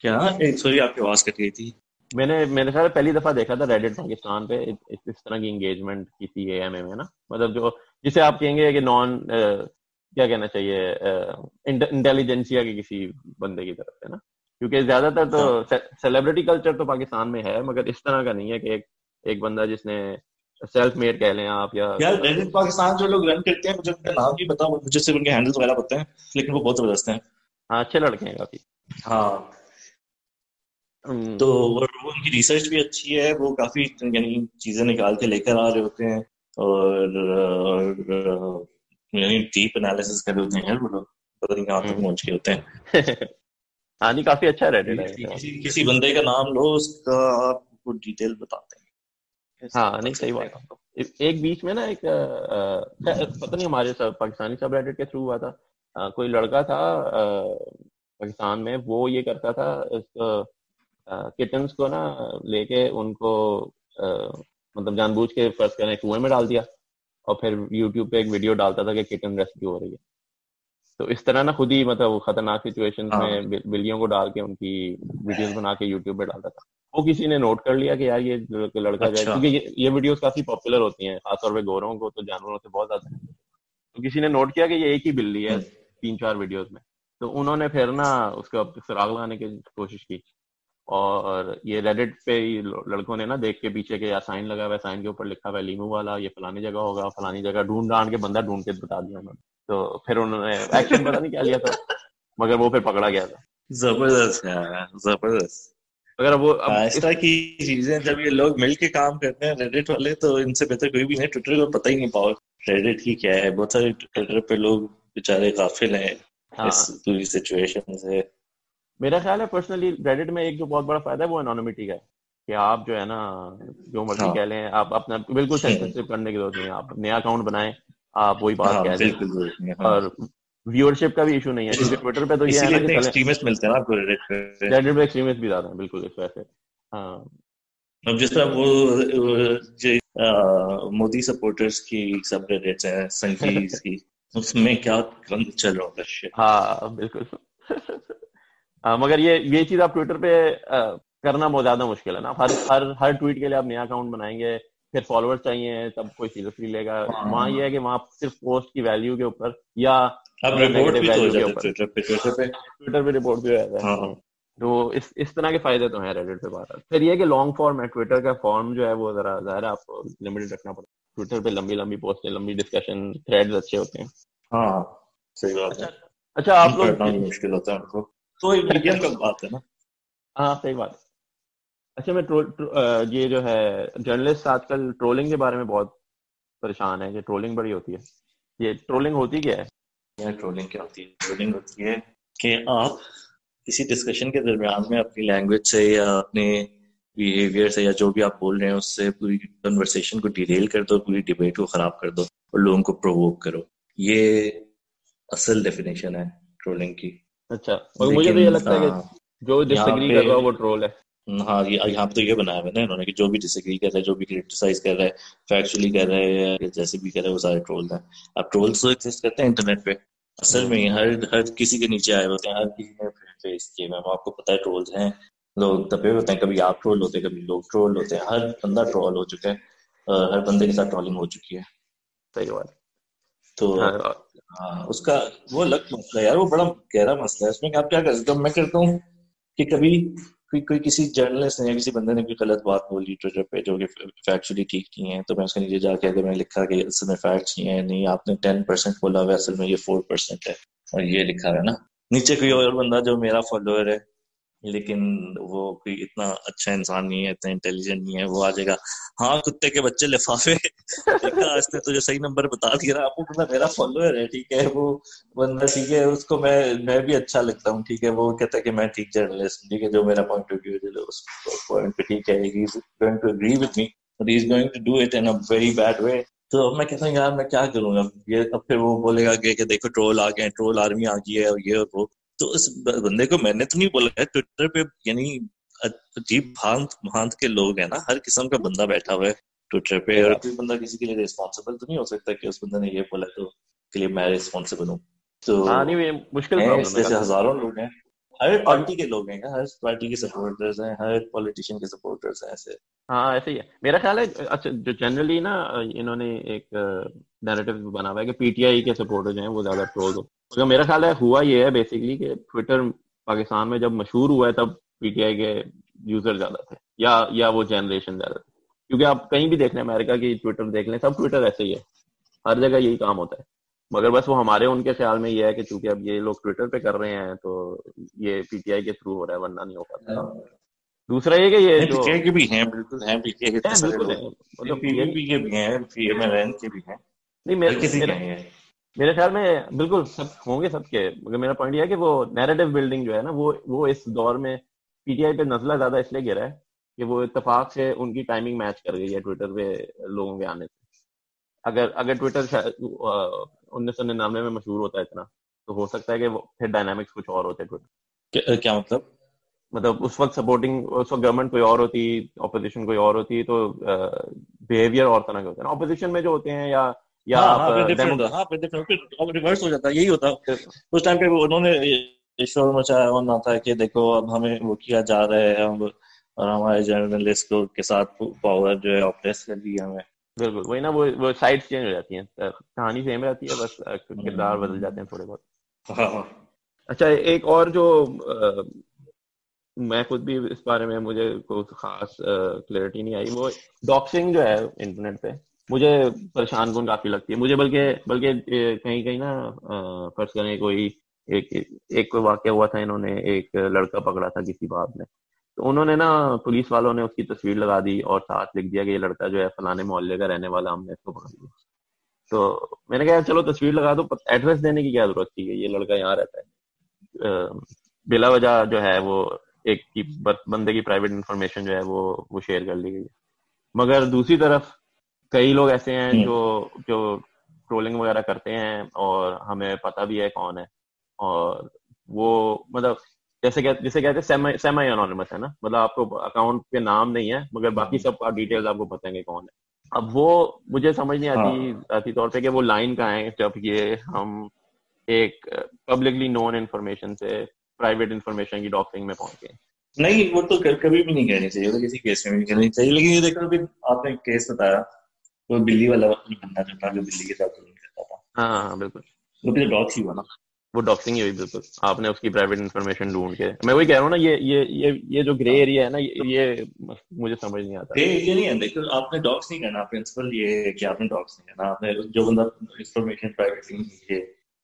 क्या? सॉरी आपकी आवाज़ कट गई थी। मैंने मेरे ख्याल पहली दफ़ा देखा था रेडिट पाकिस्तान पे इस, इस तरह की एंगेजमेंट किसी एएमए में ना। मतलब जो जिसे आप कहेंगे कि नॉन क्या कहना चाहिए इंटेलिजेंसिया के किसी बंदे की तरफ़ से ना। क्योंकि ज़्यादातर तो सेलिब्रिटी हाँ। कल्चर तो पाकिस्तान में है मगर इस तरह का नहीं है कि एक एक बंदा जिसने सेल्फ मेड कह लें आप या यार रेडिट पाकिस्तान जो लोग रन करते हैं मुझे उनका नाम नहीं पता मुझे सिर्फ़ उनके हैंडल्स वगैरह पता है लेकिन वो बहुत ज़बरदस्त हैं। हाँ अच्छे लड़के हैं काफ़ी। हाँ। हम्म। तो वो उनकी रिसर्च भी अच्छी है वो काफ़ी यानी चीज़ें निकाल के लेकर आ रहे होते हैं और यानी डीप एनालिसिस कर रहे होते हैं वो लोग पता नहीं कहाँ तक हम्म। पहुँच के होते हैं। हाँ नहीं काफ़ी अच्छा रेडिट है। किसी, किसी बंदे का नाम लो उसका आपको डिटेल बताते हैं। हाँ नहीं सही बात। एक बीच में ना एक पता नहीं हमारे सब पाकिस्तानी सब रेडिट के थ्रू हुआ था। कोई लड़का था पाकिस्तान में वो ये करता था किटन्स को ना लेके उनको मतलब जानबूझ के फ़र्स्ट करने कुएँ में डाल दिया और फिर यूट्यूब पे एक वीडियो डालता था कि किटन रेस्क्यू हो रही है। तो इस तरह ना खुद ही मतलब खतरनाक सिचुएशन हाँ। में बिल्लियों को डाल के उनकी वीडियोस बना के यूट्यूब पे डालता था। वो किसी ने नोट कर लिया कि यार ये लड़का अच्छा। जाए क्योंकि ये, ये वीडियोस काफ़ी पॉपुलर होती हैं खासतौर पे गोरों को तो जानवरों से बहुत ज़्यादा। तो किसी ने नोट किया कि ये एक ही बिल्ली है। तीन चार वीडियोस में। तो उन्होंने फिर ना उसका सुराग लगाने की कोशिश की। और ये रेडिट पे लड़कों ने ना देख के पीछे के या साइन लगा हुआ साइन के ऊपर लिखा हुआ लीमू वाला ये फलानी जगह होगा फलानी जगह ढूंढ ढांड के बंदा ढूंढ के बता दिया उन्होंने। तो फिर उन्होंने एक्शन पता नहीं क्या लिया था मगर वो फिर पकड़ा गया था। ज़बरदस्त ज़बरदस्त। अगर वो हाँ, इस तरह की चीज़ें जब ये लोग मिल के काम करते हैं रेडिट वाले तो इनसे बेहतर कोई भी नहीं ट्विटर को पता ही नहीं पाओ रेडिट ही क्या है बहुत सारे ट्विटर पे लोग बेचारे काफिल हैं हाँ. इस पूरी सिचुएशन से मेरा ख्याल है पर्सनली रेडिट में एक जो बहुत बड़ा फ़ायदा है वो एनोनिमिटी का है कि आप जो है ना जो मर्ज़ी हाँ. कह लें आप अपना बिल्कुल सेंसिटिव करने की ज़रूरत नहीं है आप नया अकाउंट बनाए आप वही बात हाँ, कह लें हाँ. और व्यूअरशिप का भी इशू नहीं है क्योंकि ट्विटर पे तो ये है ना एक्सट्रीमिस्ट मिलते हैं आपको रेडिट पे। रेडिट पे एक्सट्रीमिस्ट भी ज़्यादा है बिल्कुल इस वजह से। हाँ। अब जिस तरह वो जो मोदी सपोर्टर्स की सब रेडिट्स हैं संगीज की उसमें क्या गंद चल रहा है हाँ बिल्कुल। आ, मगर ये ये चीज़ आप ट्विटर पे आ, करना बहुत ज़्यादा मुश्किल है ना। हर हर हर ट्वीट के लिए आप नया अकाउंट बनाएँगे फिर फॉलोअर्स चाहिए तब कोई सीरियसली लेगा। हाँ। वहाँ ये है कि वहाँ सिर्फ़ पोस्ट की वैल्यू के ऊपर या अब रिपोर्ट भी तो हो जाता है ट्विटर पे ट्विटर पे। ट्विटर पे रिपोर्ट भी हो जाता है। हाँ। तो इस इस तरह के फ़ायदे तो हैं रेडिट पे बात फिर ये कि लॉन्ग फॉर्म है ट्विटर का फॉर्म जो है वो जरा ज़ाहिर है आपको लिमिटेड रखना पड़ता है। ट्विटर पे लंबी लंबी पोस्टें लंबी डिस्कशन थ्रेड्स अच्छे होते हैं। हाँ सही बात है। अच्छा, अच्छा आप लोग मुश्किल होता है उनको। तो ये मीडियम का बात है ना। हाँ सही बात अच्छा मैं ट्रो, ट्रो, ये जो है जर्नलिस्ट आजकल ट्रोलिंग के बारे में बहुत परेशान है कि ट्रोलिंग बड़ी होती है। ये ट्रोलिंग होती क्या है? ट्रोलिंग क्या होती है ट्रोलिंग होती है कि आप किसी डिस्कशन के दरमियान में अपनी लैंग्वेज से या अपने बिहेवियर से या जो भी आप बोल रहे हैं उससे पूरी कन्वर्सेशन को डिटेल कर दो पूरी डिबेट को खराब कर दो और लोगों को प्रोवोक करो। ये असल डेफिनेशन है ट्रोलिंग की। अच्छा और मुझे तो ये लगता है कि हाँ, जो डिसएग्री कर रहा है वो ट्रोल है। हाँ ये यहाँ पे तो ये बनाया हुआ ना इन्होंने कि जो भी डिसएग्री कर रहा है जो भी क्रिटिसाइज कर रहा है फैक्चुअली कर रहा है जैसे भी कर रहा है वो सारे ट्रोल है। अब ट्रोल्स तो एग्जिस्ट करते हैं इंटरनेट पे। असल में हर हर किसी के नीचे आए होते हैं हर किसी ने फेस किए मैम आपको पता है ट्रोल्स हैं लोग दबे होते हैं कभी आप ट्रोल होते हैं कभी लोग ट्रोल होते हैं। हर बंदा ट्रोल हो चुका है हर बंदे के साथ ट्रोलिंग हो चुकी है। सही बात। तो हाँ, उसका वो अलग मसला है यार वो बड़ा गहरा मसला है। उसमें आप क्या कर सकते हो मैं करता हूँ कि कभी कोई कोई किसी जर्नलिस्ट ने या किसी बंदे ने कोई गलत बात बोली ट्विटर पे जो कि फैक्चुअली ठीक नहीं है तो मैं उसके नीचे जाके अगर मैंने लिखा कि असल में फैक्ट्स नहीं है, नहीं, आपने टेन परसेंट बोला हुआ असल में ये फोर परसेंट है, और ये लिखा है ना। नीचे कोई और बंदा जो मेरा फॉलोअर है लेकिन वो कोई इतना अच्छा इंसान नहीं है, इतना इंटेलिजेंट नहीं है, वो आ जाएगा हाँ कुत्ते के बच्चे लिफाफे। आज ने तुझे सही नंबर बता दिया आपको पता मेरा फॉलोअर है, ठीक है, वो बंदा ठीक है, उसको मैं मैं भी अच्छा लगता हूँ, ठीक है, वो कहता है कि मैं ठीक जर्नलिस्ट ठीक है, जो मेरा पॉइंट ऑफ़ व्यू है उस पॉइंट पे ठीक है is going to do it in a very bad way तो अब मैं कहता हूँ, यार, मैं क्या करूँगा? ये, अब फिर वो बोलेगा कि देखो ट्रोल आ गए ट्रोल आर्मी आ गई है, और ये और वो। तो उस बंदे को मैंने तो नहीं बोला है ट्विटर पे यानी अजीब भांत भांत के लोग हैं ना हर किस्म का बंदा बैठा हुआ है ट्विटर पे और कोई बंदा किसी के लिए रिस्पॉन्सिबल तो नहीं हो सकता कि उस बंदे ने ये बोला तो के लिए मैं रिस्पॉन्सिबल हूँ। तो हाँ नहीं मुश्किल जैसे हज़ारों लोग हैं हर पार्टी के लोग हैं हर पार्टी के सपोर्टर्स हैं हर पॉलिटिशियन के सपोर्टर्स हैं ऐसे। हाँ ऐसे ही है। मेरा ख्याल है अच्छा जो जनरली ना इन्होंने एक नैरेटिव बना हुआ है कि पीटीआई के सपोर्टर्स हैं वो ज़्यादा ट्रोल हो। तो मेरा ख्याल है हुआ ये है बेसिकली कि ट्विटर पाकिस्तान में जब मशहूर हुआ है तब पीटीआई के यूज़र ज़्यादा थे या या वो जनरेशन ज़्यादा थे। क्योंकि आप कहीं भी देख लें अमेरिका की ट्विटर देख लें सब ट्विटर ऐसे ही है। हर जगह यही काम होता है। मगर बस वो हमारे उनके ख्याल में ये है कि चूँकि अब ये लोग ट्विटर पे कर रहे हैं तो ये पीटीआई के थ्रू हो रहा है वरना नहीं हो पाता। हाँ। दूसरा ये कि ये जो के भी हैं बिल्कुल हैं पीटीआई के बिल्कुल है। मतलब पीएनपी के भी हैं पीएमएलएन के भी हैं। नहीं मेरे किसी के मेरे ख्याल में बिल्कुल सब होंगे सबके मगर मेरा पॉइंट ये है कि वो नैरेटिव बिल्डिंग जो है ना वो वो इस दौर में पीटीआई पे नजला ज़्यादा इसलिए गिरा है कि वो इतफाक से उनकी टाइमिंग मैच कर गई है ट्विटर पे लोगों के आने से। अगर अगर ट्विटर उन्नीस सौ निन्यानवे में मशहूर होता है इतना तो हो सकता है कि वो फिर डायनामिक्स कुछ और होते ट्विटर क्या मतलब? मतलब उस वक्त सपोर्टिंग उस वक्त गवर्नमेंट कोई और होती ऑपोजिशन कोई और होती तो बिहेवियर और तरह के होते हैं ऑपोजिशन में जो होते हैं या या हाँ, हाँ, डिफरेंट हाँ, रिवर्स हो जाता है यही होता उस टाइम पे उन्होंने शोर मचाया होना था कि देखो अब हमें वो किया जा रहा है हम और हमारे जर्नलिस्ट को के साथ पावर जो है ऑपरेस कर दिया हमें। बिल्कुल वही ना वो वो साइड चेंज हो जाती हैं कहानी सेम रहती है बस किरदार बदल हम्म। जाते हैं थोड़े बहुत। हाँ, हाँ। अच्छा एक और जो आ, मैं खुद भी इस बारे में मुझे कोई खास क्लैरिटी नहीं आई वो डॉक्सिंग जो है इंटरनेट पे। मुझे परेशान कौन काफ़ी लगती है। मुझे बल्कि बल्कि कहीं कहीं ना फ़र्ज़ करें कोई एक एक कोई वाक्य हुआ था, इन्होंने एक लड़का पकड़ा था किसी बात में। तो उन्होंने ना, पुलिस वालों ने उसकी तस्वीर लगा दी और साथ लिख दिया कि ये लड़का जो है फलाने मोहल्ले का रहने वाला, हमने इसको पकड़ लिया। तो मैंने कहा, चलो, तस्वीर लगा दो एड्रेस देने की क्या ज़रूरत थी? ये लड़का यहाँ रहता है। बिला वजह जो है, वो एक की बंदे की प्राइवेट इंफॉर्मेशन जो है, वो वो शेयर कर ली गई मगर दूसरी तरफ़ कई लोग ऐसे हैं हम्म। जो जो ट्रोलिंग वगैरह करते हैं और हमें पता भी है कौन है और वो मतलब जैसे कह, जैसे कहते हैं सेमी अनोनिमस है ना मतलब आपको अकाउंट पे नाम नहीं है मगर बाकी हम्म। सब डिटेल्स आपको है कौन है अब वो मुझे समझ नहीं आती हाँ। आती तौर पे कि वो लाइन कहाँ है जब ये हम एक पब्लिकली नोन इन्फॉर्मेशन से प्राइवेट इंफॉर्मेशन की डॉक्टरिंग में पहुँच गए नहीं वो तो कभी भी नहीं कहनी चाहिए तो किसी केस में भी नहीं कहनी चाहिए लेकिन ये देखो अभी आपने केस बताया वो बिल्ली वाला बंदा जो था जो बिल्ली के साथ करता था। हाँ हाँ बिल्कुल। वो भी डॉग ही हुआ ना। वो डॉक्सिंग ही हुई बिल्कुल। आपने उसकी प्राइवेट इन्फॉर्मेशन ढूंढ के। मैं वही कह रहा हूँ ना ये ये ये ये जो ग्रे एरिया है ना ये, मुझे समझ नहीं आता। ग्रे एरिया नहीं है देखो आपने डॉग्स नहीं करना प्रिंसिपल ये है कि आपने डॉग्स नहीं करना। आपने जो बंदा इंफॉर्मेशन प्राइवेटली लीजिए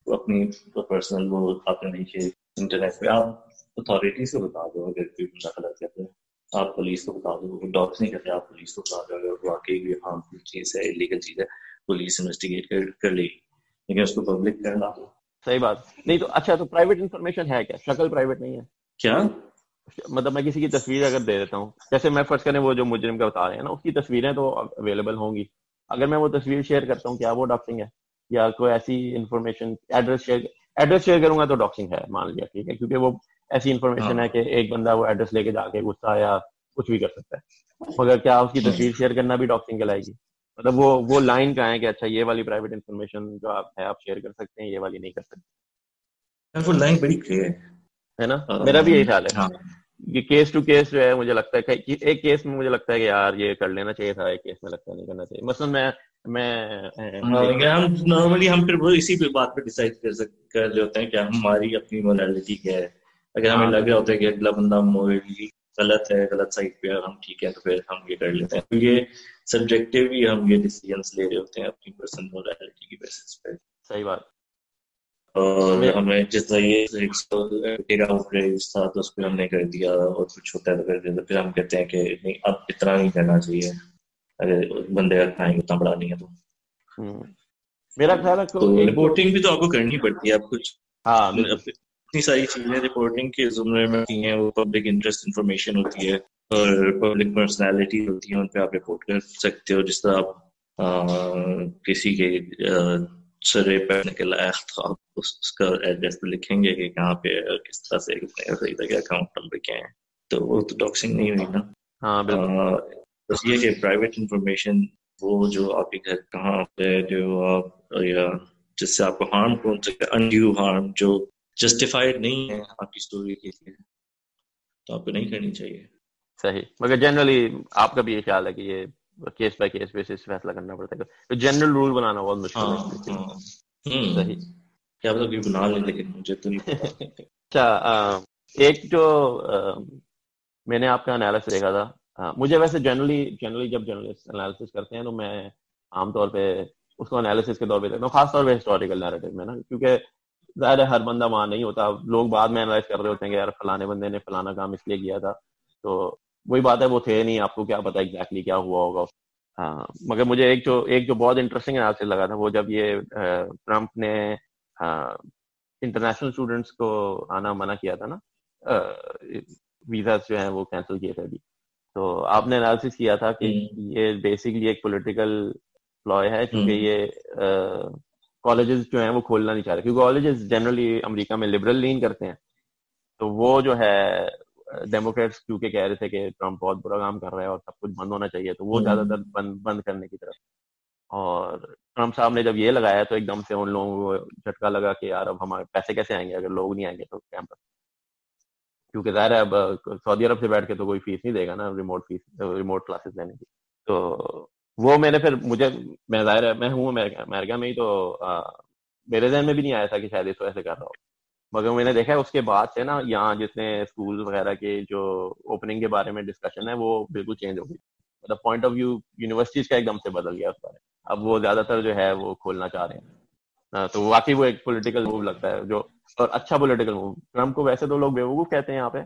अपनी पर्सनल वो आपने लीजिए इंटरनेट पे। आप अथॉरिटी से बता दो अगर कोई बंदा गलत करते हैं। आप पुलिस को बता दो डॉग्स नहीं करते आप पुलिस को बता दो अगर वाकई भी हार्मफुल चीज़ है इलीगल चीज़ है पुलिस इन्वेस्टिगेट कर, कर लेगी। लेकिन उसको पब्लिक करना। तो सही बात। नहीं तो अच्छा तो प्राइवेट इन्फॉर्मेशन है क्या? शक्ल प्राइवेट नहीं है? क्या? मतलब मैं किसी की तस्वीर अगर दे देता हूँ जैसे मैं फ़र्स्ट करें वो जो मुजरिम का बता रहे हैं ना उसकी तस्वीरें तो अवेलेबल होंगी। अगर मैं वो तस्वीर शेयर करता हूँ क्या वो डॉक्सिंग है? या कोई ऐसी information address share address share करूँगा तो डॉक्सिंग है मान लिया ठीक है? क्योंकि वो ऐसी इन्फॉर्मेशन है हाँ। कि एक बंदा वो एड्रेस लेके जाके गुस्सा या कुछ भी कर सकता है। मगर क्या उसकी हाँ। तस्वीर शेयर करना भी डॉक्सिंग कहलाएगी मतलब वो वो लाइन का है कि अच्छा ये वाली प्राइवेट इन्फॉर्मेशन जो आप है आप शेयर कर सकते हैं ये वाली नहीं कर सकते। वो लाइन बड़ी क्लियर है। ना? uh, मेरा भी यही ख्याल है। हाँ. कि केस टू केस जो है मुझे लगता है कि एक केस में मुझे लगता है कि यार ये कर लेना चाहिए था एक केस में लगता है नहीं करना चाहिए। मसलन मैं मैं हाँ, हम नॉर्मली हम फिर वो इसी पे बात पे डिसाइड कर सकते कर होते हैं कि हमारी अपनी मोरालिटी क्या है। अगर हमें हाँ, लग रहा होता है कि अगला बंदा मोरली गलत है गलत साइड पे हम ठीक है तो फिर हम ये कर लेते हैं। तो ये सब्जेक्टिव ही हम ये डिसीजंस ले रहे होते हैं अपनी पर्सनल मोरालिटी की बेसिस पे। सही बात। और हमें जिस तरह ये था तो हमने कर दिया और कुछ होता है तो तो फिर हम कहते हैं कि नहीं अब इतना नहीं करना चाहिए। अगर बंदे का क्राइम उतना बड़ा नहीं है तो। हम्म। मेरा ख्याल है तो रिपोर्टिंग भी तो आपको करनी पड़ती है आप कुछ हाँ इतनी सारी चीज़ें रिपोर्टिंग के जुमरे में होती हैं वो पब्लिक इंटरेस्ट इंफॉर्मेशन होती है और पब्लिक पर्सनैलिटी होती है उन पर आप रिपोर्ट कर सकते हो जिस तरह आप आ, किसी के सरे पर के लायक आप उसका एड्रेस पे लिखेंगे कि कहाँ पे किस तरह से खरीदा गया अकाउंट नंबर क्या है। तो वो तो डॉक्सिंग नहीं हुई ना। हाँ बस ये कि प्राइवेट इंफॉर्मेशन वो जो आपके घर कहाँ पे जो आप या जिससे आपको हार्म पहुँच सके अनड्यू हार्म जो जस्टिफाइड नहीं है आपकी स्टोरी के लिए। तो आपको नहीं करनी चाहिए। सही। मगर जनरली आपका भी ये ख्याल है कि ये केस बाय केस बेसिस फैसला करना पड़ता है। तो जनरल रूल बनाना बहुत मुश्किल है। हाँ, हाँ। हम्म। सही क्या पता कोई बना ले लेकिन मुझे तो नहीं अच्छा एक जो मैंने आपका एनालिसिस देखा था आ, मुझे वैसे जनरली जनरली जब जर्नलिस्ट एनालिसिस करते हैं तो मैं आमतौर पे उसको एनालिसिस के तौर पे देखता हूँ खासतौर पे हिस्टोरिकल नैरेटिव में ना क्योंकि ज़ाहिर है हर बंदा वहाँ नहीं होता लोग बाद में एनालाइज कर रहे होते हैं कि यार फलाने बंदे ने फलाना काम इसलिए किया था तो वही बात है वो थे नहीं आपको क्या पता एग्जैक्टली क्या हुआ होगा हाँ मगर मुझे एक जो एक जो बहुत इंटरेस्टिंग एनालिसिस लगा था वो जब ये ट्रंप ने इंटरनेशनल स्टूडेंट्स को आना मना किया था ना वीज़ा जो है वो कैंसिल किए थे अभी तो आपने एनालिसिस किया था कि हम्म। ये बेसिकली एक पॉलिटिकल फ्लॉय है क्योंकि हम्म। ये कॉलेजेस जो हैं वो खोलना नहीं चाह रहे क्योंकि कॉलेजेस जनरली अमेरिका में लिबरल लीन करते हैं। तो वो जो है डेमोक्रेट्स क्योंकि कह रहे थे कि ट्रंप बहुत बुरा काम कर रहा है और सब कुछ बंद होना चाहिए तो वो हम्म। ज़्यादातर बंद बंद करने की तरफ़। और ट्रंप साहब ने जब ये लगाया तो एकदम से उन लोगों को झटका लगा कि यार अब हमारे पैसे कैसे आएँगे अगर लोग नहीं आएँगे तो कैंपस। क्योंकि ज़ाहिर है अब सऊदी अरब से बैठ के तो कोई फ़ीस नहीं देगा ना रिमोट फ़ीस रिमोट क्लासेस लेने की। तो वो मैंने फिर मुझे मैं ज़ाहिर है मैं हूँ अमेरिका में ही तो आ, मेरे जहन में भी नहीं आया था कि शायद इसको ऐसे कर रहा हो। मगर मैंने देखा है उसके बाद से ना यहाँ जितने स्कूल वगैरह के जो ओपनिंग के बारे में डिस्कशन है वो बिल्कुल चेंज हो गई। मतलब पॉइंट ऑफ़ व्यू यूनिवर्सिटीज का एकदम से बदल गया उस बारे अब वो ज़्यादातर जो है वो खोलना चाह रहे हैं। तो वाकई वो एक पॉलिटिकल मूव लगता है जो और अच्छा पॉलिटिकल मूव ट्रंप को वैसे तो लोग बेवकूफ़ कहते हैं यहाँ पे।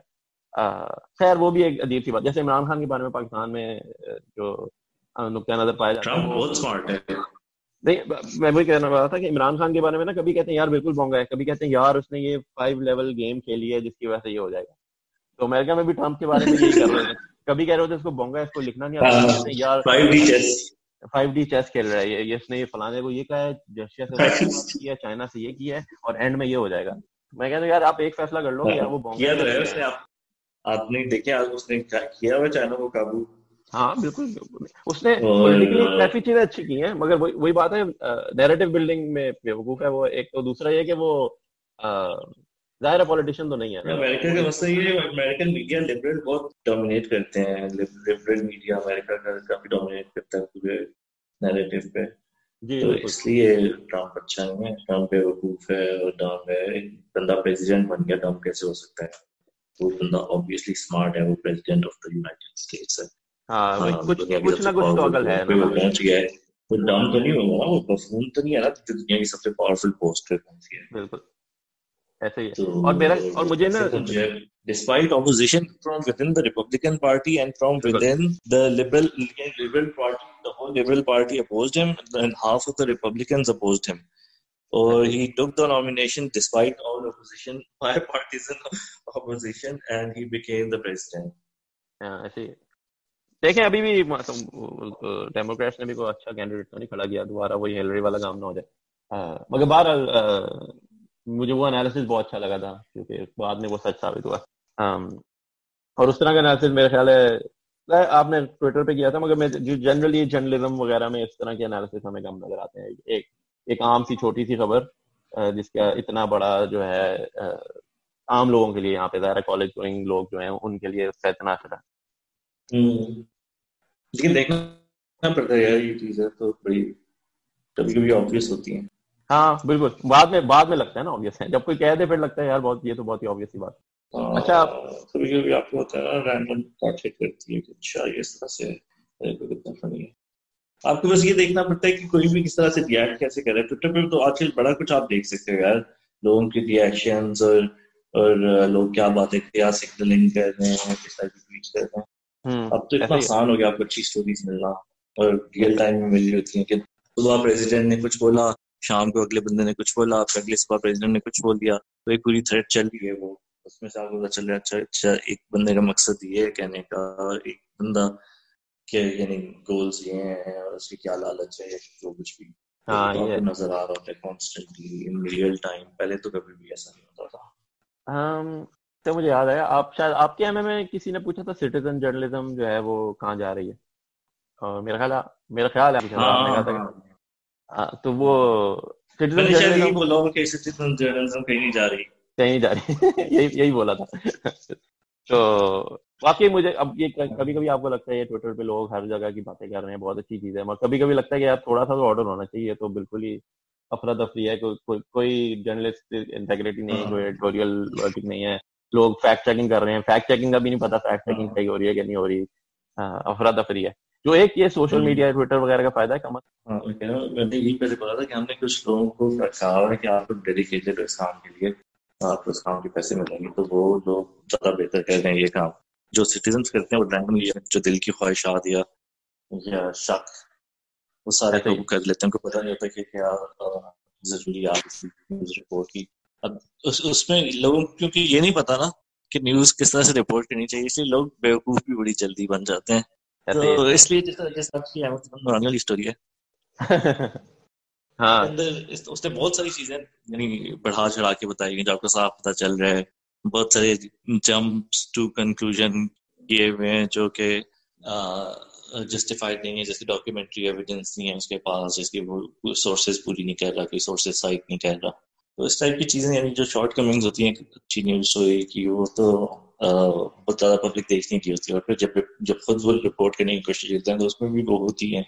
खैर वो भी एक अजीब सी बात। जैसे इमरान खान के बारे में पाकिस्तान में जो नुकता नज़र पाया जाता है। बहुत स्मार्ट है। नहीं मैं वही कहना रहा था कि इमरान खान के बारे में ना कभी कहते हैं यार बिल्कुल बोंगा है। कभी कहते हैं यार उसने ये फाइव लेवल गेम खेली है जिसकी वजह से ये हो जाएगा। तो अमेरिका में भी ट्रंप के बारे में यही कर रहे थे। कभी कह रहे होते इसको बोंगा इसको लिखना नहीं आता। हाँ, यार five D chess five D chess खेल रहा है ये इसने ये फलाने को ये कहा है रशिया से किया चाइना से ये किया है और एंड में ये हो जाएगा। मैं कहता हूँ यार आप एक फैसला कर लो हाँ, वो बोंगा किया तो है उसने आपने देखे उसने किया हुआ चाइना को काबू। हाँ बिल्कुल उसने पॉलिटिकली काफ़ी चीज़ें अच्छी की हैं मगर वही वही बात है नैरेटिव बिल्डिंग में बेवकूफ़ है वो। एक तो दूसरा ये कि वो ज़ाहिर पॉलिटिशियन तो नहीं है। अमेरिका का मसला ये अमेरिकन मीडिया लिबरल बहुत डोमिनेट करते हैं। लिबरल मीडिया अमेरिका का काफ़ी डोमिनेट करता है पूरे नैरेटिव पे। जी तो इसलिए ट्रंप अच्छा नहीं है। ट्रंप बेवकूफ़ है और ट्रंप है। बंदा प्रेसिडेंट बन गया ट्रंप कैसे हो सकता है? वो बंदा ऑब्वियसली स्मार्ट है वो president of the United States है। हाँ, हाँ कुछ कुछ ना कुछ टॉगल है वो पहुँच गया है वो डाउन तो नहीं होगा वो बफून तो नहीं है ना दुनिया की सबसे पावरफुल पोस्ट बिल्कुल ऐसे ही तो, और मेरा और मुझे ना despite opposition from within the Republican Party and from within the liberal liberal party, the whole liberal party opposed him, and half of the Republicans opposed him. Or he took the nomination despite all opposition, bipartisan opposition, and he became the president. हाँ ऐसे ही देखें, अभी भी डेमोक्रेट्स ने भी कोई अच्छा कैंडिडेट तो नहीं खड़ा किया, दोबारा वही हिलरी वाला काम ना हो जाए। मगर बहरहाल मुझे वो एनालिसिस बहुत अच्छा लगा था, क्योंकि बाद में वो सच साबित हुआ। और उस तरह का एनालिसिस मेरे ख्याल है आपने ट्विटर पे किया था, मगर मैं जो जनरली जर्नलिज्म वगैरह में इस तरह के एनालिसिस हमें कम नज़र आते हैं। एक एक आम सी, छोटी सी खबर जिसका इतना बड़ा जो है आम लोगों के लिए यहाँ पे ज़्यादा कॉलेज गोइंग लोग जो हैं, उनके लिए इतना हम्म। लेकिन देखना पड़ता है यार ये चीज़ें तो बड़ी कभी कभी ऑब्वियस होती हैं। हाँ बिल्कुल। बाद में बाद में लगता है ना ऑब्वियस है। जब कोई कह दे फिर लगता है यार बहुत ये तो बहुत ही ऑब्वियस ही बात हाँ, अच्छा। कभी कभी आपको होता है ना रैंडम थॉट हिट करती है कि अच्छा ये इस तरह से कितना फनी है। आपको बस ये देखना पड़ता है कि कोई भी किस तरह से रिएक्ट कैसे कर रहा है। ट्विटर पर तो आजकल बड़ा कुछ आप देख सकते हो यार। लोगों के रिएक्शन और और लोग क्या बातें क्या सिग्नलिंग कर रहे हैं किस तरह की ट्वीट कर रहे हैं। हम्म, अब तो इतना आसान हो गया आपको अच्छी स्टोरीज मिलना और रियल टाइम में मिल रही होती है कि सुबह प्रेसिडेंट ने कुछ बोला शाम को अगले बंदे ने कुछ बोला फिर अगले सुबह प्रेसिडेंट ने कुछ बोल दिया तो एक पूरी थ्रेड चल रही है वो। उसमें से आपको पता चल रहा है अच्छा अच्छा एक बंदे का मकसद ये है कहने का और एक बंदा के यानी गोल्स ये हैं और उसकी क्या लालच है जो कुछ भी। हाँ, तो ये नज़र आ रहा है कॉन्स्टेंटली इन रियल टाइम पहले तो कभी भी ऐसा नहीं होता था। um, तो मुझे याद आया आप शायद आपके एमए में किसी ने पूछा था सिटीजन जर्नलिज्म जो है वो कहाँ जा रही है? और मेरा ख्याल मेरा ख्याल है हाँ, आपने कहा था हाँ, हाँ, तो वो सिटीजन जर्नलिज्म बोला कि सिटीजन जर्नलिज्म कहीं नहीं जा रही। कहीं नहीं जा रही यही यही बोला था। तो वाकई मुझे अब ये कभी कभी आपको लगता है ये ट्विटर पे लोग हर जगह की बातें कर रहे हैं बहुत अच्छी चीज़ है मगर कभी कभी लगता है कि यार थोड़ा सा तो ऑर्डर होना चाहिए तो बिल्कुल ही अफरा तफरी है को, को, कोई जर्नलिस्ट इंटेग्रिटी नहीं है कोई एडिटोरियल वर्किंग नहीं है। लोग फैक्ट चेकिंग कर रहे हैं। फैक्ट चेकिंग का भी नहीं पता फैक्ट चेकिंग सही हो रही है कि नहीं हो रही। अफरा तफरी है। जो एक ये सोशल मीडिया ट्विटर वगैरह का फ़ायदा है कमर हाँ, यही पहले बोला था कि हमने कुछ लोगों को कहा है कि आप डेडिकेटेड इस काम के लिए आपको उस काम के पैसे मिलेंगे तो वो लोग ज़्यादा बेहतर कर रहे हैं ये काम। जो सिटीजन करते हैं वो रैंडमली जो दिल की ख्वाहिशात या या शक वो सारे लोग कर लेते हैं। उनको पता नहीं होता कि क्या ज़रूरी आप रिपोर्ट की अब उस उसमें लोगों क्योंकि ये नहीं पता ना कि न्यूज़ किस तरह से रिपोर्ट करनी चाहिए इसलिए लोग बेवकूफ़ भी बड़ी जल्दी बन जाते हैं। तो इसलिए जिस तरह जिस तरह की अहमद वाली स्टोरी है हाँ। अंदर उसने बहुत सारी चीज़ें यानी बढ़ा चढ़ा के बताई गई जो आपको साफ़ पता चल रहा है। बहुत सारे जंप्स टू कंक्लूजन किए हुए हैं जो कि जस्टिफाइड नहीं है जैसे डॉक्यूमेंट्री एविडेंस नहीं है उसके पास जिसकी वो सोर्सेज पूरी नहीं कह रहा कोई सोर्सेज साइट नहीं कह रहा। तो इस टाइप की चीज़ें यानी जो शॉर्ट कमिंग्स होती हैं अच्छी न्यूज़ स्टोरी की वो तो बहुत ज़्यादा पब्लिक देखने की होती है और फिर जब जब खुद वो रिपोर्ट करने की कोशिश करते हैं तो उसमें भी वो होती है।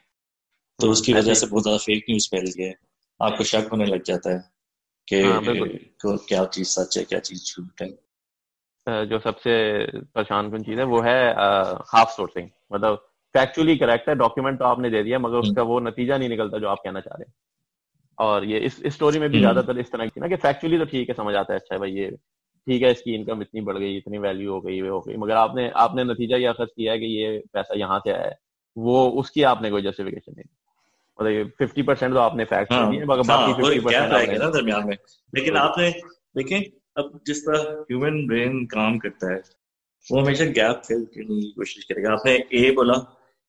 तो उसकी वजह से बहुत ज़्यादा फेक न्यूज़ फैल गया है। आपको शक होने लग जाता है कि हाँ, क्या चीज़ सच है क्या चीज़ झूठ है। जो सबसे परेशान कन चीज़ है वो है हाफ़ सोर्सिंग मतलब फैक्चुअली करेक्ट है डॉक्यूमेंट तो आपने दे दिया मगर हम्म। उसका वो नतीजा नहीं निकलता जो आप कहना चाह रहे हैं। और ये इस स्टोरी में भी हम्म। ज़्यादातर इस तरह की ना कि फैक्चुअली तो ठीक है समझ आता है अच्छा है भाई ये ठीक है इसकी इनकम इतनी बढ़ गई इतनी वैल्यू हो गई वे हो गई मगर आपने आपने नतीजा ये अखज किया है कि ये पैसा यहाँ से आया है वो उसकी आपने कोई जस्टिफिकेशन नहीं मतलब फिफ्टी परसेंट तो आपने फैक्ट हाँ, दिए मगर बाकी फिफ्टी हाँ, परसेंट ना दरमियान में? लेकिन आपने देखें अब जिस तरह ह्यूमन ब्रेन काम करता है वो हमेशा गैप फिल करने की कोशिश करेगा। आपने ए बोला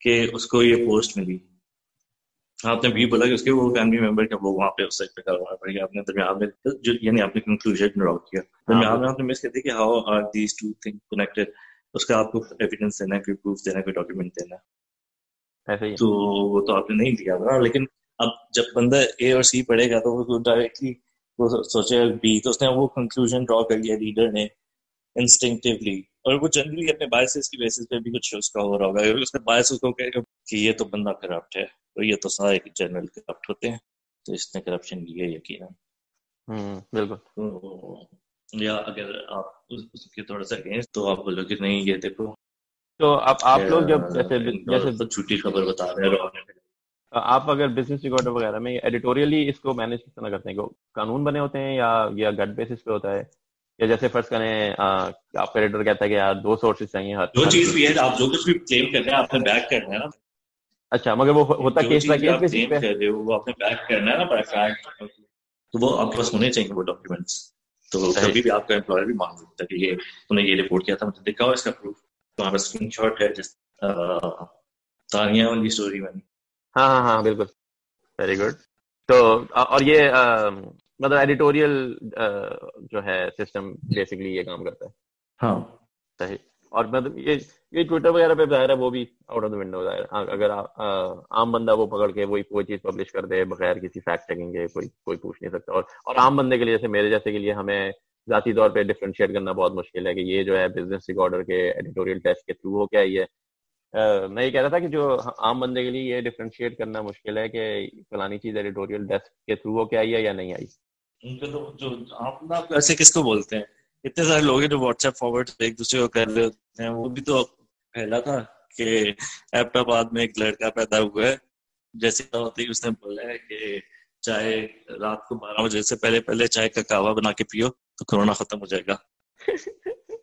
कि उसको ये पोस्ट मिली। आपने भी बोला कि उसके वो फैमिली मेंबर के वो वहाँ पे उस साइड पे करवाना पड़ेगा आपने दरमियान में जो यानी आपने कंक्लूजन ड्रॉ किया दरमियान में आपने मिस कर दिया कि how are these two thing connected उसका आपको एविडेंस देना है कोई प्रूफ देना है कोई डॉक्यूमेंट देना है। तो वो तो आपने नहीं दिया ना लेकिन अब जब बंदा ए और सी पढ़ेगा तो वो डायरेक्टली वो सोचे बी तो उसने वो कंक्लूजन ड्रॉ कर लिया लीडर ने इंस्टिंक्टिवली और वो जनरली अपने बायसेस की बेसिस पे भी कुछ उसका हो रहा होगा। उसने बायस उसको कह कि ये तो बंदा करप्ट है। तो ये तो सारे जनरल करप्ट होते हैं तो इसने करप्शन की है यकीन हम्म बिल्कुल। तो या अगर आप उसके थोड़ा सा अगेंस्ट तो आप बोलो कि नहीं ये देखो। तो आप आप लोग जब जैसे जैसे तो झूठी खबर बता रहे हैं आप अगर बिज़नेस रिकॉर्ड वगैरह में एडिटोरियली इसको मैनेज किस तरह करते हैं? कानून बने होते हैं या या गट बेसिस पे होता है? या जैसे फ़र्स्ट करें आपका एडिटर कहता है कि यार दो सोर्सेज चाहिए हर जो चीज़ भी है आप जो कुछ भी क्लेम कर रहे हैं आपने बैक करना है ना अच्छा मगर वो होता केस बाय केस बेसिस पे? कर रहे हो वो आपने बैक करना है ना बाय फैक्ट तो वो आपके पास होने चाहिए वो डॉक्यूमेंट्स तो कभी भी आपका एम्प्लॉयर भी मांग सकता है कि ये तूने ये रिपोर्ट किया था मुझे दिखाओ इसका प्रूफ तुम्हारा स्क्रीनशॉट है जिस तानिया वाली स्टोरी में। हाँ हाँ हाँ बिल्कुल। वेरी गुड तो और ये मतलब एडिटोरियल जो है सिस्टम बेसिकली ये काम करता है। हाँ। सही। और मतलब ये ये ट्विटर वगैरह पे ज़ाहिर है वो भी आउट ऑफ़ द विंडो ज़ाहिर अगर आ, आ, आम बंदा वो पकड़ के वही कोई चीज़ पब्लिश कर दे बगैर किसी फैक्ट चेकिंग के कोई कोई पूछ नहीं सकता। और और आम बंदे के लिए जैसे मेरे जैसे के लिए हमें जाती तौर पे डिफ्रेंशिएट करना बहुत मुश्किल है कि ये जो है बिज़नेस रिकॉर्डर के एडिटोरियल टेस्ट के थ्रू हो क्या ये? मैं ये कह रहा था कि जो आम बंदे के लिए ये डिफ्रेंशिएट करना मुश्किल है कि फलानी चीज़ एडिटोरियल डेस्क के थ्रू हो क्या आई है या नहीं आई? उनके तो जो आप ना ऐसे किसको बोलते हैं? इतने सारे लोग हैं जो व्हाट्सएप फॉरवर्ड एक दूसरे को कर रहे होते हैं। वो भी तो पहला था कि एबटाबाद में एक लड़का पैदा हुआ है। जैसे होती उसने बोला है कि चाहे रात को बारह बजे से पहले पहले चाय का कावा बना के पियो तो कोरोना खत्म हो जाएगा।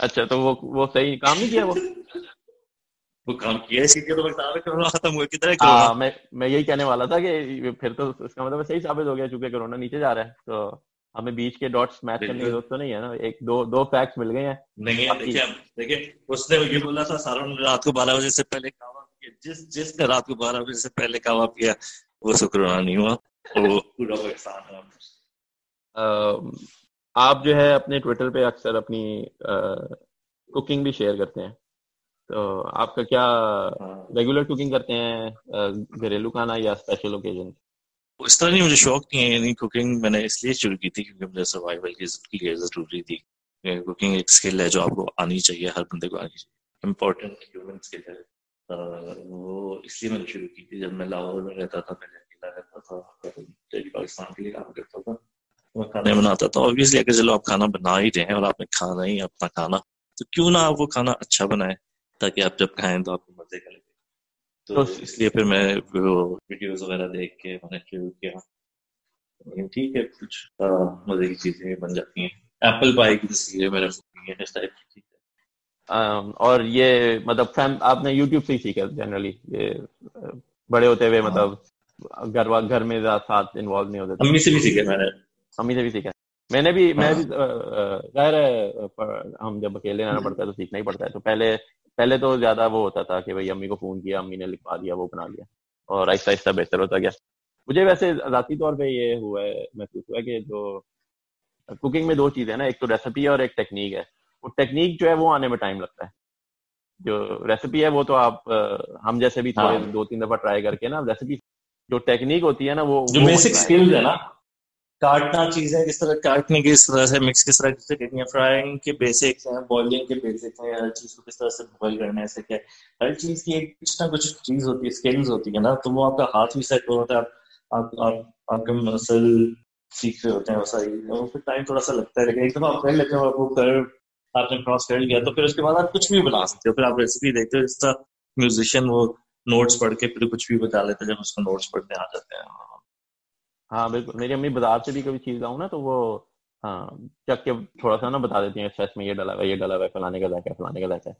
अच्छा तो वो वो सही काम नहीं किया वो? वो काम किया इसीलिए तो बता रहा कोरोना खत्म हुआ किधर है मैं मैं यही कहने वाला था कि फिर तो इसका मतलब सही साबित हो गया चूँकि कोरोना नीचे जा रहा है तो हमें बीच के डॉट्स मैच करने की ज़रूरत तो नहीं है ना? एक दो दो फैक्ट्स मिल गए हैं। नहीं है देखिए देखिए उसने ये बोला था? सारा रात को बारह बजे से पहले कावा पिया जिस जिसने रात को बारह बजे से पहले कावा पिया वो शुक्राना नहीं हुआ। वो पूरा एहसान है। आप जो है अपने ट्विटर पे अक्सर अपनी कुकिंग भी शेयर करते हैं। तो आपका क्या रेगुलर हाँ। कुकिंग करते हैं घरेलू खाना या स्पेशल ओकेजन इस तरह नहीं मुझे शौक नहीं है यानी कुकिंग मैंने इसलिए शुरू की थी क्योंकि मुझे सर्वाइवल की लिए ज़रूरी थी। कुकिंग एक स्किल है जो आपको आनी चाहिए हर बंदे को आनी चाहिए। इम्पोर्टेंट ह्यूमन स्किल है। वो इसलिए मैंने शुरू की थी जब मैं लाहौर में रहता था पहले अकेला रहता था पाकिस्तान के लिए काम करता था। मैं खाने बनाता था। ऑब्वियसली अगर चलो आप खाना बना ही रहे हैं और आपने खाना ही अपना खाना तो क्यों ना आप वो खाना अच्छा बनाए ताकि आप जब खाएँ तो आपको मज़े का लगे तो, इसलिए फिर मैं वो वीडियोस वगैरह देख के मैंने शुरू किया। ठीक है कुछ मज़े की चीज़ें बन जाती हैं। एप्पल पाई की तस्वीरें मेरे इस टाइप की चीज़ें। और ये मतलब आपने यूट्यूब से ही सीखा जनरली ये बड़े होते हुए हाँ। मतलब घर घर में साथ इन्वॉल्व नहीं होते अम्मी से भी सीखे मैंने। अम्मी से भी सीखा। मैंने भी मैं भी ज़ाहिर है हम जब अकेले रहना पड़ता है तो सीखना ही पड़ता है। तो पहले पहले तो ज़्यादा वो होता था कि भाई अम्मी को फ़ोन किया अम्मी ने लिखवा दिया वो बना लिया और आहिस्ता आहिस्ता बेहतर होता गया। मुझे वैसे जाती तौर पे ये हुआ है महसूस हुआ कि जो कुकिंग में दो चीज़ें ना एक तो रेसिपी और एक टेक्निक है। वो टेक्निक जो है वो आने में टाइम लगता है। जो रेसिपी है वो तो आप हम जैसे भी थोड़े हाँ। दो तीन दफ़ा ट्राई करके ना रेसिपी जो टेक्निक होती है ना वो जो बेसिक स्किल्स है ना। काटना चीज़ है, किस तरह काटने की, किस तरह से मिक्स किस तरह से करनी है फ्राइंग के बेसिक्स हैं बॉइलिंग के बेसिक्स हैं, हर चीज़ को किस तरह से बॉइल करना है क्या हर चीज़ की एक कुछ ना कुछ चीज़ होती है स्किल्स होती है ना तो वो आपका हाथ भी सेट होता है, आप आप आपके मसल सीख रहे होते हैं, वो सारी वो फिर टाइम थोड़ा सा लगता है लेकिन एक दफ़ा आप कर लेते हो वो कर आपने क्रॉस कर लिया तो फिर उसके बाद आप कुछ भी बना सकते हो, फिर आप रेसिपी देखते हो, जिस तरह म्यूजिशियन वो नोट्स पढ़ के फिर कुछ भी बता लेते हैं, जब उसको नोट्स पढ़ने आ जाते हैं। हाँ बिल्कुल। मेरी अम्मी बाज़ार से भी कभी चीज़ लाऊ ना तो वो हाँ चक के थोड़ा सा ना बता देती हैं स्ट्रेस में ये डला हुआ ये डला हुआ फलाने का जाके फलाने का जाके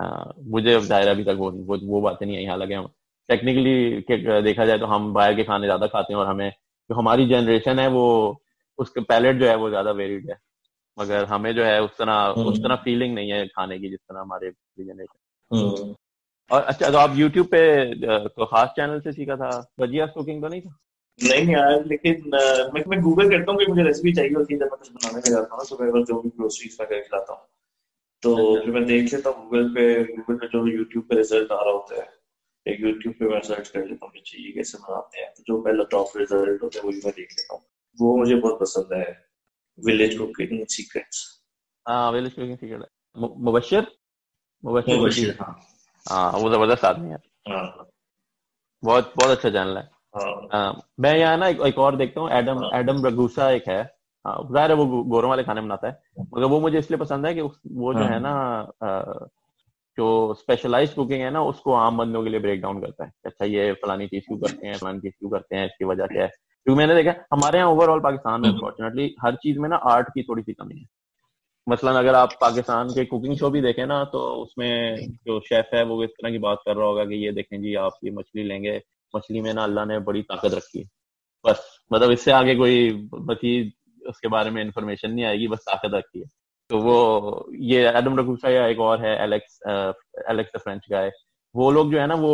हाँ मुझे ज़ाहिर अभी तक वो वो, वो बातें नहीं आई। हालाँकि हम टेक्निकली देखा जाए तो हम बाहर के खाने ज़्यादा खाते हैं और हमें जो हमारी जनरेशन है वो उसके पैलेट जो है वो ज़्यादा वेरिड है। मगर हमें जो है उस तरह उस हम्म। तरह फीलिंग नहीं है खाने की जिस तरह हमारे जनरेशन हम्म। और अच्छा तो आप यूट्यूब पे तो खास चैनल से सीखा था? वजिया कुकिंग तो नहीं था? नहीं यार लेकिन मैं मैं गूगल करता हूँ कि मुझे रेसिपी चाहिए होती है जब मैं कुछ बनाने में जाता हूँ सुबह बस जो भी ग्रोसरीज में करके लाता हूँ। तो अच्छा। फिर मैं देख लेता हूँ गूगल पे गूगल पे जो यूट्यूब पे रिज़ल्ट आ रहा होता है एक यूट्यूब पे मैं सर्च कर लेता हूँ चाहिए कैसे बनाते हैं। तो जो पहला टॉप रिज़ल्ट होता है वही मैं देख लेता हूँ। वो मुझे बहुत पसंद है विलेज कुकिंग सीक्रेट्स हाँ village cooking secret Mubashar Mubashar हाँ। हाँ वो ज़बरदस्त आदमी है। हाँ। बहुत बहुत अच्छा चैनल है। हाँ। मैं यहाँ ना एक, एक और देखता हूँ एडम हाँ। एडम रघुसा एक है ज़ाहिर है वो गोरों वाले खाने बनाता है मगर वो मुझे इसलिए पसंद है कि वो जो है ना जो स्पेशलाइज कुकिंग है ना उसको आम बंदों के लिए ब्रेक डाउन करता है अच्छा ये फलानी चीज़ क्यों करते हैं फलानी चीज़ क्यों करते हैं इसकी वजह क्या है क्योंकि मैंने देखा हमारे यहाँ ओवरऑल पाकिस्तान में अनफॉर्चुनेटली हम्म। हर चीज़ में ना आर्ट की थोड़ी सी कमी है मसलन अगर आप पाकिस्तान के कुकिंग शो भी देखें ना तो उसमें जो शेफ है वो इस तरह की बात कर रहा होगा कि ये देखें जी आप ये मछली लेंगे मछली में ना अल्लाह ने बड़ी ताकत रखी है। बस मतलब इससे आगे कोई मजीद उसके बारे में इंफॉर्मेशन नहीं आएगी बस ताकत रखी है। तो वो ये एडम रघुसा या एक और है Alex Alex the French guy वो लोग जो है ना वो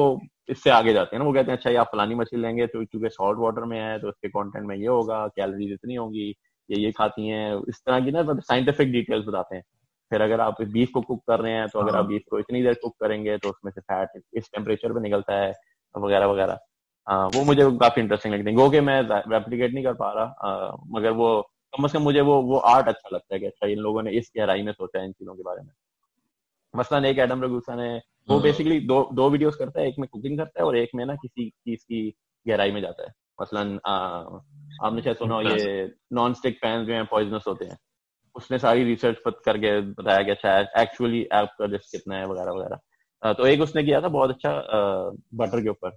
इससे आगे जाते हैं ना। वो कहते हैं अच्छा ये आप फलानी मछली लेंगे तो चूँकि सॉल्ट वाटर में है तो उसके कंटेंट में ये होगा कैलोरीज इतनी होंगी ये ये खाती हैं। इस तरह की ना साइंटिफिक डिटेल्स बताते हैं। फिर अगर आप बीफ को कुक कर रहे हैं तो अगर आप बीफ हाँ। को इतनी देर कुक करेंगे तो उसमें से फैट इस टेम्परेचर पे निकलता है। वगैरह वगैरह। हाँ वो मुझे काफ़ी इंटरेस्टिंग लगती है। गो के मैं रेप्लीकेट नहीं कर पा रहा आ, मगर वो कम से कम मुझे वो वो आर्ट अच्छा लगता है कि अच्छा इन लोगों ने इस गहराई में सोचा है इन चीज़ों के बारे में। मसलन एक एडम रघुसा ने वो बेसिकली हाँ। दो दो वीडियोस करता है एक में कुकिंग करता है और एक में ना किसी चीज़ की गहराई में जाता है। मसलन आपने शायद सुना ये नॉन स्टिक पैन जो है पॉइजनस होते हैं। उसने सारी रिसर्च करके बताया कि अच्छा एक्चुअली आपका रिस्क कितना है वगैरह वगैरह। तो एक उसने किया था बहुत अच्छा बटर के ऊपर।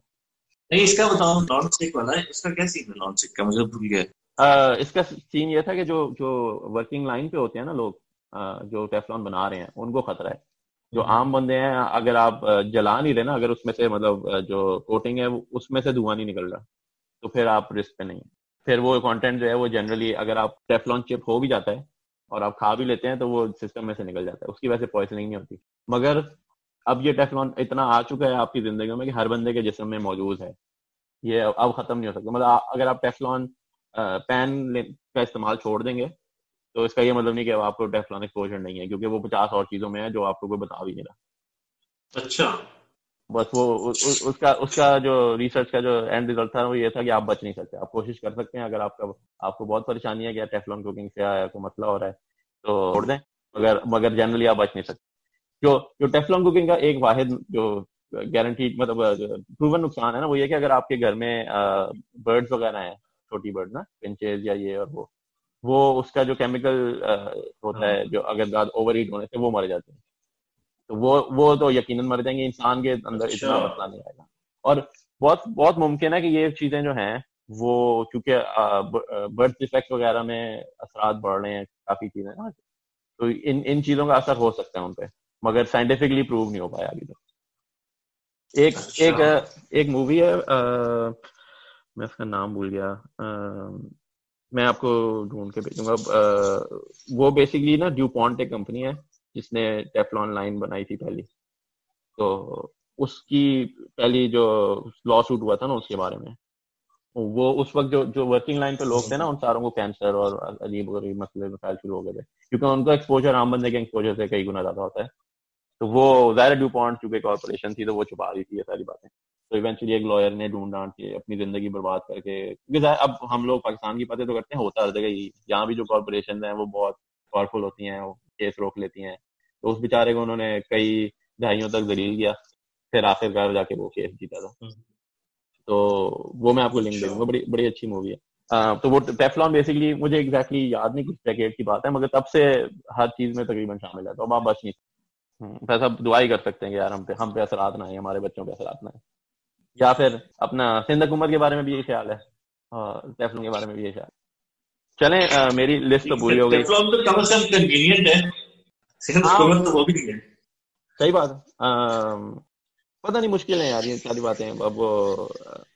नहीं इसका बताओ नॉन स्टिक वाला है। इसका क्या सीन है नॉन स्टिक का? मुझे भूल गया। इसका सीन ये था कि जो जो वर्किंग लाइन पे होते हैं ना लोग जो टेफलॉन बना रहे हैं उनको खतरा है। जो हम्म। आम बंदे हैं अगर आप जला नहीं रहे ना अगर उसमें से मतलब जो कोटिंग है उसमें से धुआँ नहीं निकल रहा तो फिर आप रिस्क पे नहीं फिर वो कंटेंट जो है वो जनरली अगर आप टेफलॉन चिप हो भी जाता है और आप खा भी लेते हैं तो वो सिस्टम में से निकल जाता है। उसकी वजह से पॉइजनिंग नहीं होती। मगर अब ये टेफलॉन इतना आ चुका है आपकी ज़िंदगी में कि हर बंदे के जिसम में मौजूद है। ये अब खत्म नहीं हो सकता। मतलब अगर आप टेफलॉन पैन का इस्तेमाल छोड़ देंगे तो इसका ये मतलब नहीं कि आपको टेफलॉन एक्सपोजर नहीं है क्योंकि वो पचास और चीज़ों में है जो आपको कोई बता भी नहीं रहा। अच्छा। बस वो उ, उ, उसका उसका जो रिसर्च का जो एंड रिज़ल्ट था वो ये था कि आप बच नहीं सकते। आप कोशिश कर सकते हैं अगर आपका आपको बहुत परेशानी है कि टेफलॉन कुकिंग से आया कोई मसला हो रहा है तो छोड़ दें। मगर मगर जनरली आप बच नहीं सकते। जो जो टेफलॉन कुकिंग का एक वाहिद जो गारंटी मतलब प्रूवन नुकसान है ना वो ये कि अगर आपके घर में बर्ड्स वगैरह हैं छोटी बर्ड ना पिंचेज या ये और वो वो उसका जो केमिकल होता है हाँ। जो अगर ज़्यादा ओवर हीट होने से वो मर जाते हैं तो वो वो तो यकीन मर जाएँगे इंसान के अंदर अच्छा। इतना मसला नहीं आएगा और बहुत बहुत मुमकिन है कि ये चीज़ें जो हैं वो चूँकि बर्थ डिफेक्ट वगैरह में असरात बढ़ रहे हैं काफ़ी चीज़ें ना तो इन इन चीज़ों का असर हो सकता है उन पर मगर साइंटिफिकली प्रूव नहीं हो पाया अभी तक। एक अच्छा। एक एक मूवी है आ, मैं उसका नाम भूल गया। आ, मैं आपको ढूंढ के भेजूँगा। वो बेसिकली ना ड्यू पॉन्ट एक कंपनी है जिसने टेफलॉन लाइन बनाई थी पहली। तो उसकी पहली जो लॉ सूट हुआ था ना उसके बारे में वो उस वक्त जो जो वर्किंग लाइन पे लोग थे ना उन सारों को कैंसर और अजीब गरीब मसले मसाइल शुरू हो गए थे। क्योंकि उनका एक्सपोजर आम बंदे के एक्सपोजर से कई गुना ज़्यादा होता है। तो वो ज़ाहिर ड्यू पॉइंट चूँकि कॉर्पोरेशन थी तो वो छुपा रही थी ये सारी बातें। तो इवेंचुअली एक लॉयर ने ढूंढ डांट के अपनी ज़िंदगी बर्बाद करके क्योंकि अब हम लोग पाकिस्तान की पते तो करते हैं होता हर जगह ही यहाँ भी जो कॉर्पोरेशन है वो बहुत पावरफुल होती हैं वो केस रोक लेती हैं। तो उस बेचारे को उन्होंने कई दहाइयों तक दलील किया फिर आखिरकार जाके वो केस जीता था। हम्म। तो वो मैं आपको लिंक दे दूँगा बड़ी बड़ी अच्छी मूवी है। तो वो टेफलॉन बेसिकली मुझे एग्जैक्टली exactly याद नहीं किस डेकेड की बात है मगर तब से हर चीज़ में तकरीबन शामिल है तो अब आप बच नहीं वैसा हम्म, दुआ ही कर सकते हैं यार हम पे हम पे असरात ना है हमारे बच्चों पे असर आतना है या फिर अपना सिंध हुकूमत के बारे में भी यही ख्याल है और टेफलॉन के बारे में भी यही ख्याल चलें मेरी लिस्ट तो पूरी हो गई। टेफलॉन तो कम से कम कन्वीनियंट है। सिंध हाँ। हुकूमत तो वो भी नहीं है। सही बात है। पता नहीं मुश्किल है यार ये सारी बातें। अब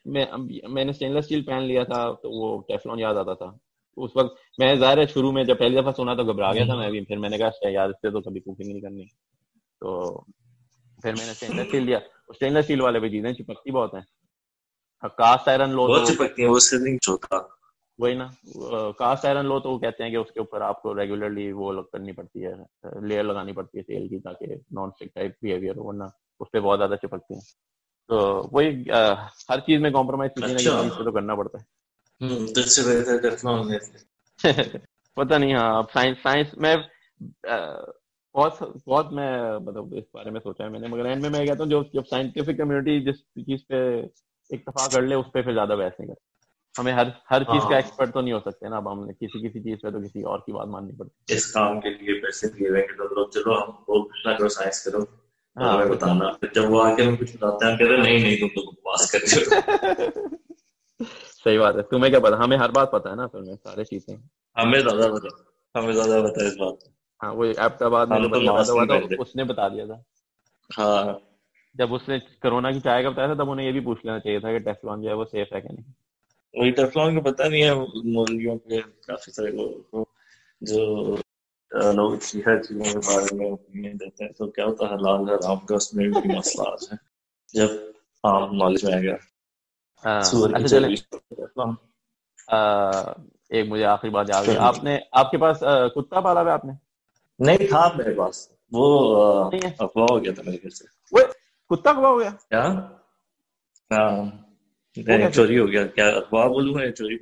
मैं मैंने स्टेनलेस स्टील पैन लिया था तो वो टेफलॉन याद आता था। उस वक्त मैं ज़ाहिर है शुरू में जब पहली दफ़ा सुना तो घबरा गया था मैं भी। फिर मैंने कहा यार इससे तो कभी कुकिंग नहीं करनी तो फिर मैंने स्टेनलेस स्टील लिया स्टेनलेस स्टील वाले भी चीज़ें चिपकती बहुत है कास्ट आयरन लो बहुत तो चिपकती है उससे नहीं छोटा वही ना कास्ट आयरन लो तो वो कहते हैं कि उसके ऊपर आपको रेगुलरली वो करनी पड़ती है लेयर लगानी पड़ती है तेल की ताकि नॉन स्टिक टाइप बिहेवियर हो वरना उस पर बहुत ज़्यादा चिपकती है तो वही हर चीज़ में कॉम्प्रोमाइज किसी ना किसी तो करना पड़ता है हम्म तो पता नहीं हाँ साइंस साइंस में बहुत बहुत मैं मतलब इस बारे में सोचा है मैंने मगर एंड में मैं कहता हूँ जो जब साइंटिफिक कम्युनिटी जिस चीज़ पे इतफाक कर ले उस पर फिर ज़्यादा बहस नहीं करते। हमें हर हर चीज़ का एक्सपर्ट हाँ। तो नहीं हो सकते ना अब हमने किसी किसी चीज़ पे तो किसी और की बात माननी पड़ती इस काम के लिए पैसे दिए हुए तो लोग चलो हम वो कुछ ना करो साइंस करो हाँ। हमें बताना। फिर जब वो आके हम कुछ बताते हैं कहते नहीं नहीं तुम तो पास कर रहे सही बात है। तुम्हें क्या पता? हमें हर बात पता है ना फिर में सारे चीज़ें। हमें ज़्यादा पता हमें ज़्यादा पता है इस बात। हाँ वो एबटाबाद में तो हुआ था उसने बता दिया था। हाँ। जब उसने कोरोना की चाय का बताया था तब उन्हें ये भी पूछ लेना चाहिए था कि टेफ्लॉन जो है वो सेफ़ है कि नहीं। वही टेफ्लॉन को पता नहीं है मुर्गियों के काफ़ी सारे लोग जो लोग हर चीज़ों के बारे में ओपिनियन देते हैं तो क्या होता है हलाल हराम का उसमें भी मसला है। जब आम नॉलेज में आ गया। हाँ, अच्छा एक मुझे आखिरी बात याद है। आपने आपके पास कुत्ता पाला है आपने? नहीं था मेरे पास। वो अफवाह हो गया था मेरे घर से। वो कुत्ता अफवाह हो गया? क्या? हाँ। चोरी हो गया। क्या अफवाह बोलूँ मैं चोरी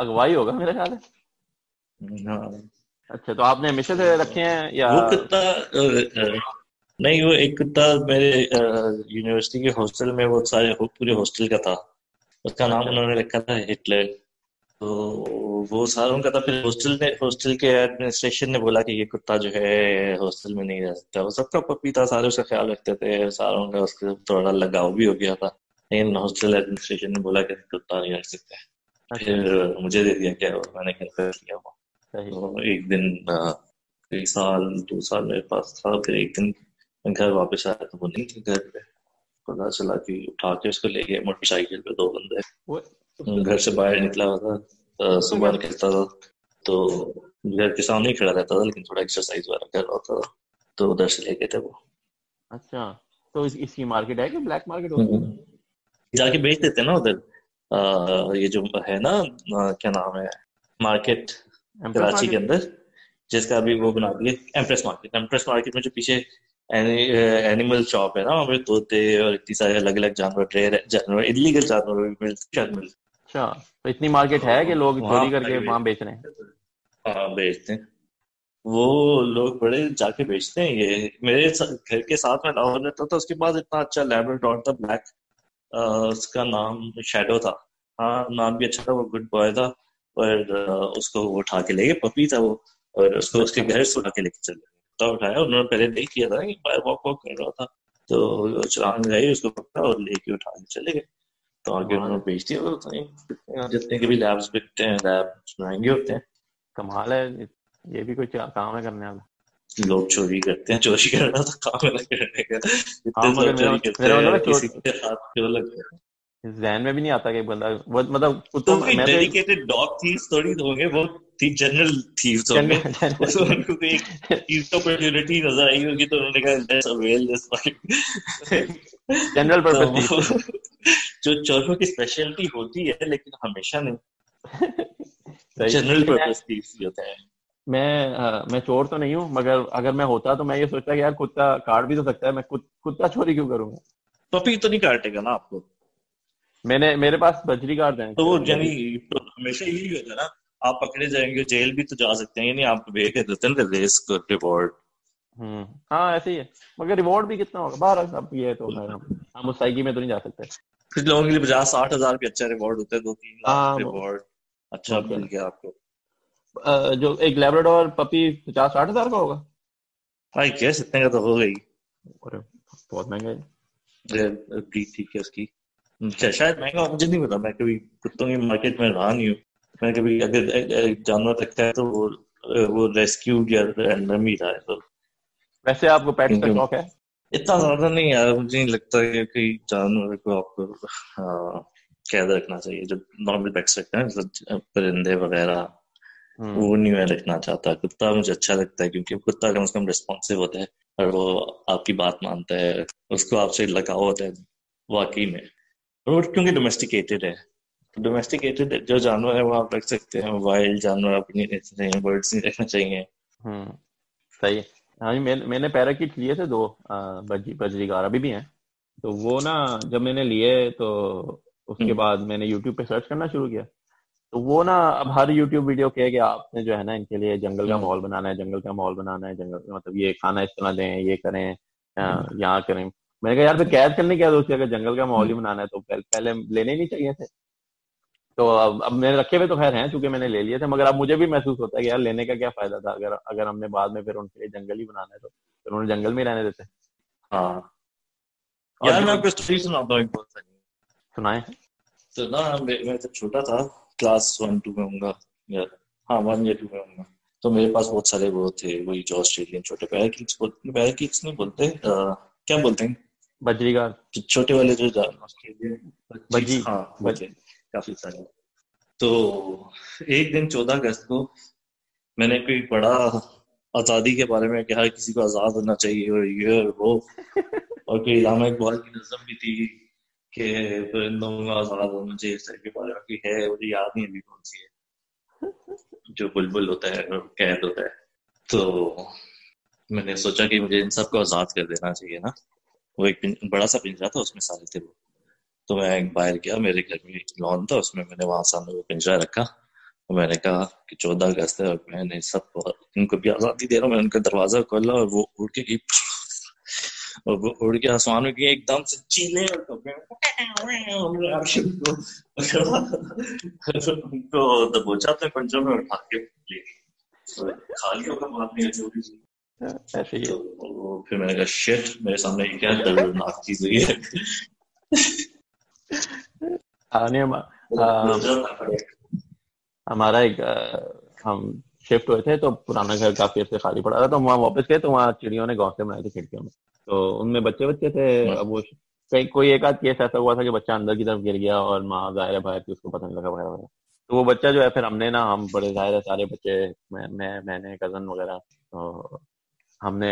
अगवाई होगा मेरा ख्याल है हाँ। अच्छा तो आपने हमेशा से रखे हैं या वो कुत्ता नहीं वो एक कुत्ता मेरे यूनिवर्सिटी के हॉस्टल में वो सारे पूरे हॉस्टल का था। उसका नाम उन्होंने रखा था हिटलर तो वो सारों का था फिर हॉस्टल ने हॉस्टल के एडमिनिस्ट्रेशन ने बोला कि ये कुत्ता जो है हॉस्टल में नहीं रह सकता। वो सबका पपी था सारे उसका ख्याल रखते थे सारों का उसके थोड़ा लगाव भी हो गया था। लेकिन हॉस्टल एडमिनिस्ट्रेशन ने बोला कि कुत्ता नहीं रख सकते अच्छा। फिर मुझे दे दिया क्या मैंने घर पर लिया वो तो एक दिन एक साल दो साल मेरे पास था फिर एक दिन घर वापस आया तो वो नहीं थे घर पे। पता चला कि उठा के उसको ले गए मोटरसाइकिल पे दो बंदे। घर से बाहर निकला हुआ था। सुबह निकलता था तो घर के सामने ही खड़ा रहता था लेकिन थोड़ा एक्सरसाइज वगैरह कर रहा था तो उधर से लेके थे वो। अच्छा तो इस, इसकी मार्केट है कि ब्लैक मार्केट होती है? हम्म। जाके बेच देते हैं ना उधर। ये जो है ना क्या नाम है मार्केट कराची के अंदर जिसका अभी वो बना दिए एम्प्रेस मार्केट एम्प्रेस मार्केट में जो पीछे एनिमल शॉप है ना वहाँ पे तोते और इतनी सारे अलग अलग जानवर जानवर इलीगल जानवर भी मिलते अच्छा तो इतनी मार्केट है कि लोग चोरी करके वहाँ बेच रहे हैं हाँ बेचते हैं। वो लोग बड़े जाके बेचते हैं ये। मेरे घर के साथ में लाहौर रहता था उसके पास इतना अच्छा लेबोरेटोर था ब्लैक उसका नाम शेडो था। हाँ नाम भी अच्छा था वो गुड बॉय था और उसको वो उठा के ले गए पपी था वो और उसको उसके घर से उठा के लेके चले तो उठाया उन्होंने पहले नहीं किया था कि वॉक वॉक कर रहा था तो चलान गए उसको पकड़ा और लेके उठा के चले गए। तो आगे उन्होंने बेच दिया तो जितने के भी लैब्स बिकते हैं लैब महँगे होते हैं। कमाल है ये भी कोई काम है करने वाला। लोग चोरी करते हैं चोरी करना तो काम है करने का। हाँ, इतने लोग चोरी करते हैं किसी के मेरा, क्यों मेरा, हैं? जहन में भी नहीं आता कि बंदा वो मतलब तो कोई डेडिकेटेड डॉग थीव्स थोड़ी होंगे वो थी जनरल थीव्स होंगे। तो उनको कोई चीज़ का अपॉर्चुनिटी नज़र आई होगी तो उन्होंने कहा let's avail this general purpose जो चोरों की स्पेशलिटी होती है लेकिन हमेशा नहीं। जनरल पर्पस थीव्स होते हैं। मैं आ, मैं चोर तो नहीं हूँ मगर अगर मैं होता तो मैं ये सोचता कि यार कुत्ता काट भी तो सकता है मैं कुत्ता चोरी क्यों करूँगा पपी तो नहीं काटेगा ना आपको? मैंने मेरे पास बजरी कार्ड है। तो वो यानी तो हमेशा यही होता है ना आप पकड़े जाएँगे जेल भी तो जा सकते हैं यानी आप भेज देते हैं रिस्क रिवॉर्ड हम्म। हाँ ऐसे ही है। मगर रिवॉर्ड भी कितना होगा? बारह अब ये तो हम उस साइकी में तो नहीं जा सकते। कुछ लोगों के लिए पचास साठ हज़ार भी अच्छा रिवॉर्ड होता है दो तीन लाख रिवॉर्ड हाँ, अच्छा मिल गया आपको। जो एक लेब्राडोर पपी पचास साठ हज़ार का होगा? हाँ कैसे इतने का तो हो गई। बहुत महँगा है। ठीक है उसकी। अच्छा शायद महँगा मुझे नहीं पता मैं कभी कुत्तों की मार्केट में रहा नहीं हूँ। मैं कभी अगर जानवर रखता है तो वो वो रेस्क्यू या रैंडम ही रहा है तो। वैसे आपको पेट्स का शौक है? इतना ज़्यादा नहीं यार मुझे नहीं लगता है कि जानवर को आपको हाँ, कैद रखना चाहिए। जो नॉर्मल पेट्स रखते हैं परिंदे वगैरह हम्म। वो नहीं मैं रखना चाहता। कुत्ता मुझे अच्छा लगता है क्योंकि कुत्ता कम से कम रिस्पॉन्सिव होता है और वो आपकी बात मानता है उसको आपसे लगाव होता है वाकई में। और क्योंकि डोमेस्टिकेटेड है? डोमेस्टिकेटेड जो जानवर है वो आप रख सकते हैं। वाइल्ड जानवर आप नहीं रख सकते बर्ड्स नहीं रखना चाहिए। हम्म सही है। हाँ मैं, मैंने पैराकिट लिए थे दो बजरी बजरी गार अभी भी हैं। तो वो ना जब मैंने लिए तो उसके हम्म। बाद मैंने यूट्यूब पे सर्च करना शुरू किया। तो वो ना अब हर यूट्यूब वीडियो कहे कि आपने जो है ना इनके लिए जंगल का हम्म। माहौल बनाना है जंगल का माहौल बनाना है जंगल मतलब ये खाना इस तरह दें ये करें यहाँ करें। मैंने कहा यार फिर कैद करने क्या दोस्ती? अगर जंगल का माहौल ही बनाना है तो पहले, पहले लेने ही नहीं चाहिए थे। तो अब अब मेरे रखे हुए तो खैर हैं चूँकि मैंने ले लिए थे मगर अब मुझे भी महसूस होता है कि यार लेने का क्या फ़ायदा था? अगर अगर हमने बाद में फिर उनके लिए जंगल ही बनाना है तो फिर उन्हें जंगल में ही रहने देते। हाँ। यार मैं आपको स्टोरी सुनाता हूँ एक बहुत सारी सुनाए। तो ना मैं जब छोटा था क्लास वन टू में होऊँगा या हाँ वन या टू में होऊँगा तो मेरे पास बहुत सारे वो थे वही जो ऑस्ट्रेलियन छोटे पैराकिक्स बोलते पैराकिक्स नहीं बोलते क्या बोलते हैं? बजरीगार जो छोटे वाले जो बजी। हाँ थे काफ़ी सारे। तो एक दिन चौदह अगस्त को मैंने कोई बड़ा आज़ादी के बारे में कहा किसी को आज़ाद होना चाहिए और ये और वो। और कोई इलामा इकबाल की नजम भी थी कि परिंदों को आज़ाद होना चाहिए इस के बारे में कि है मुझे याद नहीं अभी कौन सी है। जो बुलबुल होता है और कैद होता है। तो मैंने सोचा कि मुझे इन सबको आज़ाद कर देना चाहिए ना। वो एक बड़ा सा पिंजरा था उसमें सारे थे वो तो मैं बाहर गया मेरे घर में एक लॉन था उसमें मैंने वहाँ सामने वो पिंजरा रखा और मैंने कहा कि चौदह अगस्त है और मैंने सब इनको भी आज़ादी दे रहा हूँ मैंने उनका दरवाज़ा खोला और वो उड़ के गई और वो उड़ के आसमान में गई एकदम से चीले और में उनको दबोचा तो पंजों में उठा के ले तो खाली नहीं है छोटी सी ऐसे ही तो फिर मैंने कहा शिट मेरे सामने क्या दर्दनाक चीज़ हुई है हाँ, हाँ, हमारा एक हम शिफ्ट हुए थे तो पुराना घर काफ़ी अर्से खाली पड़ा था तो वहाँ वापस गए तो वहाँ चिड़ियों ने घोंसले बनाए थे खिड़कियों में तो उनमें बच्चे बच्चे थे। अब वो कई कोई एक आध केस ऐसा हुआ था कि बच्चा अंदर की तरफ़ गिर गया और माँ ज़ाहिर है बाहर थी उसको पता नहीं लगा वगैरह वगैरह तो वो बच्चा जो है फिर हमने ना हम बड़े ज़ाहिर है सारे बच्चे मैं मैं मैंने कज़न वगैरह तो हमने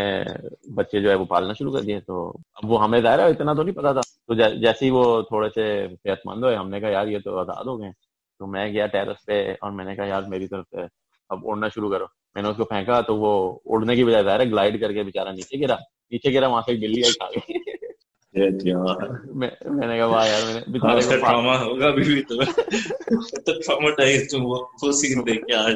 बच्चे जो है वो पालना शुरू कर दिए तो अब वो हमें ज़ाहिर है इतना तो नहीं पता था। तो जै, जैसे ही वो थोड़े से सेहतमंद हुए हमने कहा यार ये तो आज़ाद हो गए तो मैं गया टेरेस पे और मैंने कहा यार मेरी तरफ़ से अब उड़ना शुरू करो। मैंने उसको फेंका तो वो उड़ने की बजाय ज़ाहिर ग्लाइड करके बेचारा नीचे गिरा। नीचे गिरा वहाँ से बिल्ली आई खा गई। मैं, मैंने कहा वाह यार मैंने बेचारे उसका ट्रॉमा होगा अभी भी तो। तो ट्रॉमाटाइज वो वो सीन देख के आज।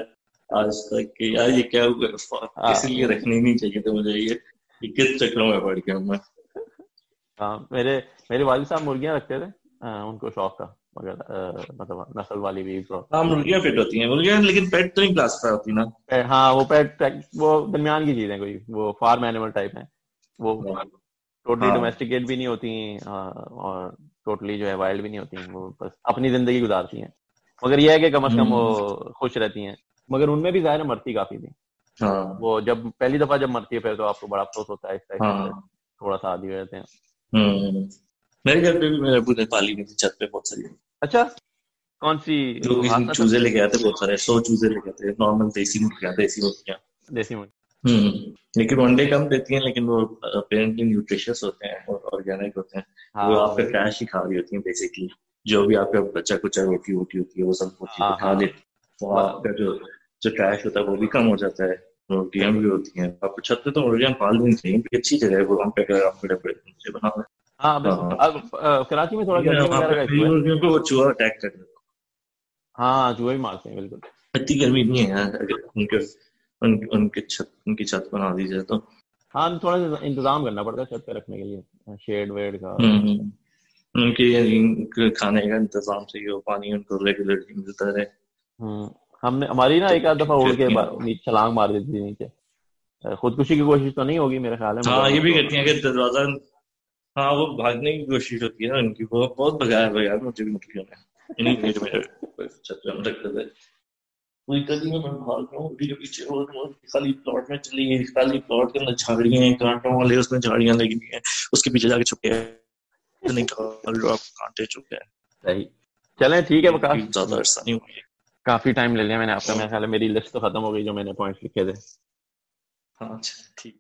आज तक कि यार ये क्या हुआ? हाँ। इसलिए रखनी नहीं चाहिए तो मुझे ये ये किस चक्रों में पड़ गया मैं? हाँ मेरे मेरे वालिद साहब मुर्गियाँ रखते थे अ, उनको शौक था मगर मतलब नस्ल वाली भी हाँ मुर्गियाँ फिट होती हैं मुर्गियाँ लेकिन पेट तो नहीं क्लासिफाई होती ना। पे- हाँ वो पेट वो दरमियान की चीज़ें कोई वो फार्म एनिमल टाइप है। वो टोटली हाँ। डोमेस्टिकेट भी नहीं होती और टोटली जो है वाइल्ड भी नहीं होती वो बस अपनी ज़िंदगी गुजारती हैं। मगर यह है कि कम अज कम वो खुश रहती हैं। मगर उनमें भी ज़ाहिर मरती काफ़ी थी। हाँ। वो जब पहली दफ़ा जब मरती है फिर तो आपको बड़ा अफसोस होता है इस टाइप हाँ। थोड़ा सा आदि हो जाते हैं। हम्म। मेरे घर पे भी मेरे अबू ने पाली हुई थी छत पे बहुत सारी। अच्छा? कौन सी जो वो चूजे लेके आते बहुत सारे सौ चूजे लेके थे नॉर्मल देसी मुर्गियाँ देसी मुर्गियाँ। देसी मुर्गी हम्म। लेकिन अंडे कम देती हैं लेकिन वो अपेरेंटली न्यूट्रिशियस होते हैं और ऑर्गेनिक होते हैं। वो हाँ आपका कैश ही खा रही होती है बेसिकली जो भी आपका बच्चा कुचा रोटी वोटी होती है वो सब वो हाँ, खा हाँ। लेती है। तो आपका जो जो ट्रैश होता है वो भी कम हो जाता है। रोटियाँ भी होती हैं। आपको छत पे तो मुर्गियाँ पाल लेनी चाहिए भी अच्छी जगह है वो हम पे अगर आप बड़े बड़े बना हुआ है। हाँ हाँ। अब कराची में थोड़ा गर्मी का चूहा अटैक कर हाँ चूहे भी मारते हैं बिल्कुल। इतनी गर्मी नहीं है यार अगर उनके उन, उनके छत उनकी छत बना दी जाए तो। हाँ थोड़ा सा इंतज़ाम करना पड़ता है छत पे रखने के लिए शेड वेड का। हम्म, उनके उनके खाने का इंतज़ाम सही हो पानी उनको रेगुलरली मिलता रहे। हम्म। हमने हमारी ना एक आध दफ़ा उड़ के छलांग मार देती थी नीचे। खुदकुशी की कोशिश तो नहीं होगी मेरे ख्याल है हाँ ये भी तो- कहती हैं कि दरवाज़ा हाँ वो भागने की कोशिश होती है ना उनकी। वो बहुत भगाया यार मुझे भी मुर्गियों ने इन्हीं मेरे छत पे हम रखते थे पूरी गली में मैं भाग रहा हूँ पीछे और वो खाली प्लॉट में चली गई खाली प्लॉट के अंदर झाड़ियाँ हैं कांटों वाले उसमें झाड़ियाँ लगी हुई हैं। उसके पीछे जाके छुपे हैं। निकाल लो आप कांटे हैं। सही। चलें ठीक है वकास ज़्यादा अरसा नहीं हुई काफ़ी टाइम ले लिया मैंने आपका मेरे ख्याल मेरी लिस्ट तो खत्म हो गई जो मैंने पॉइंट लिखे थे। हाँ अच्छा ठीक।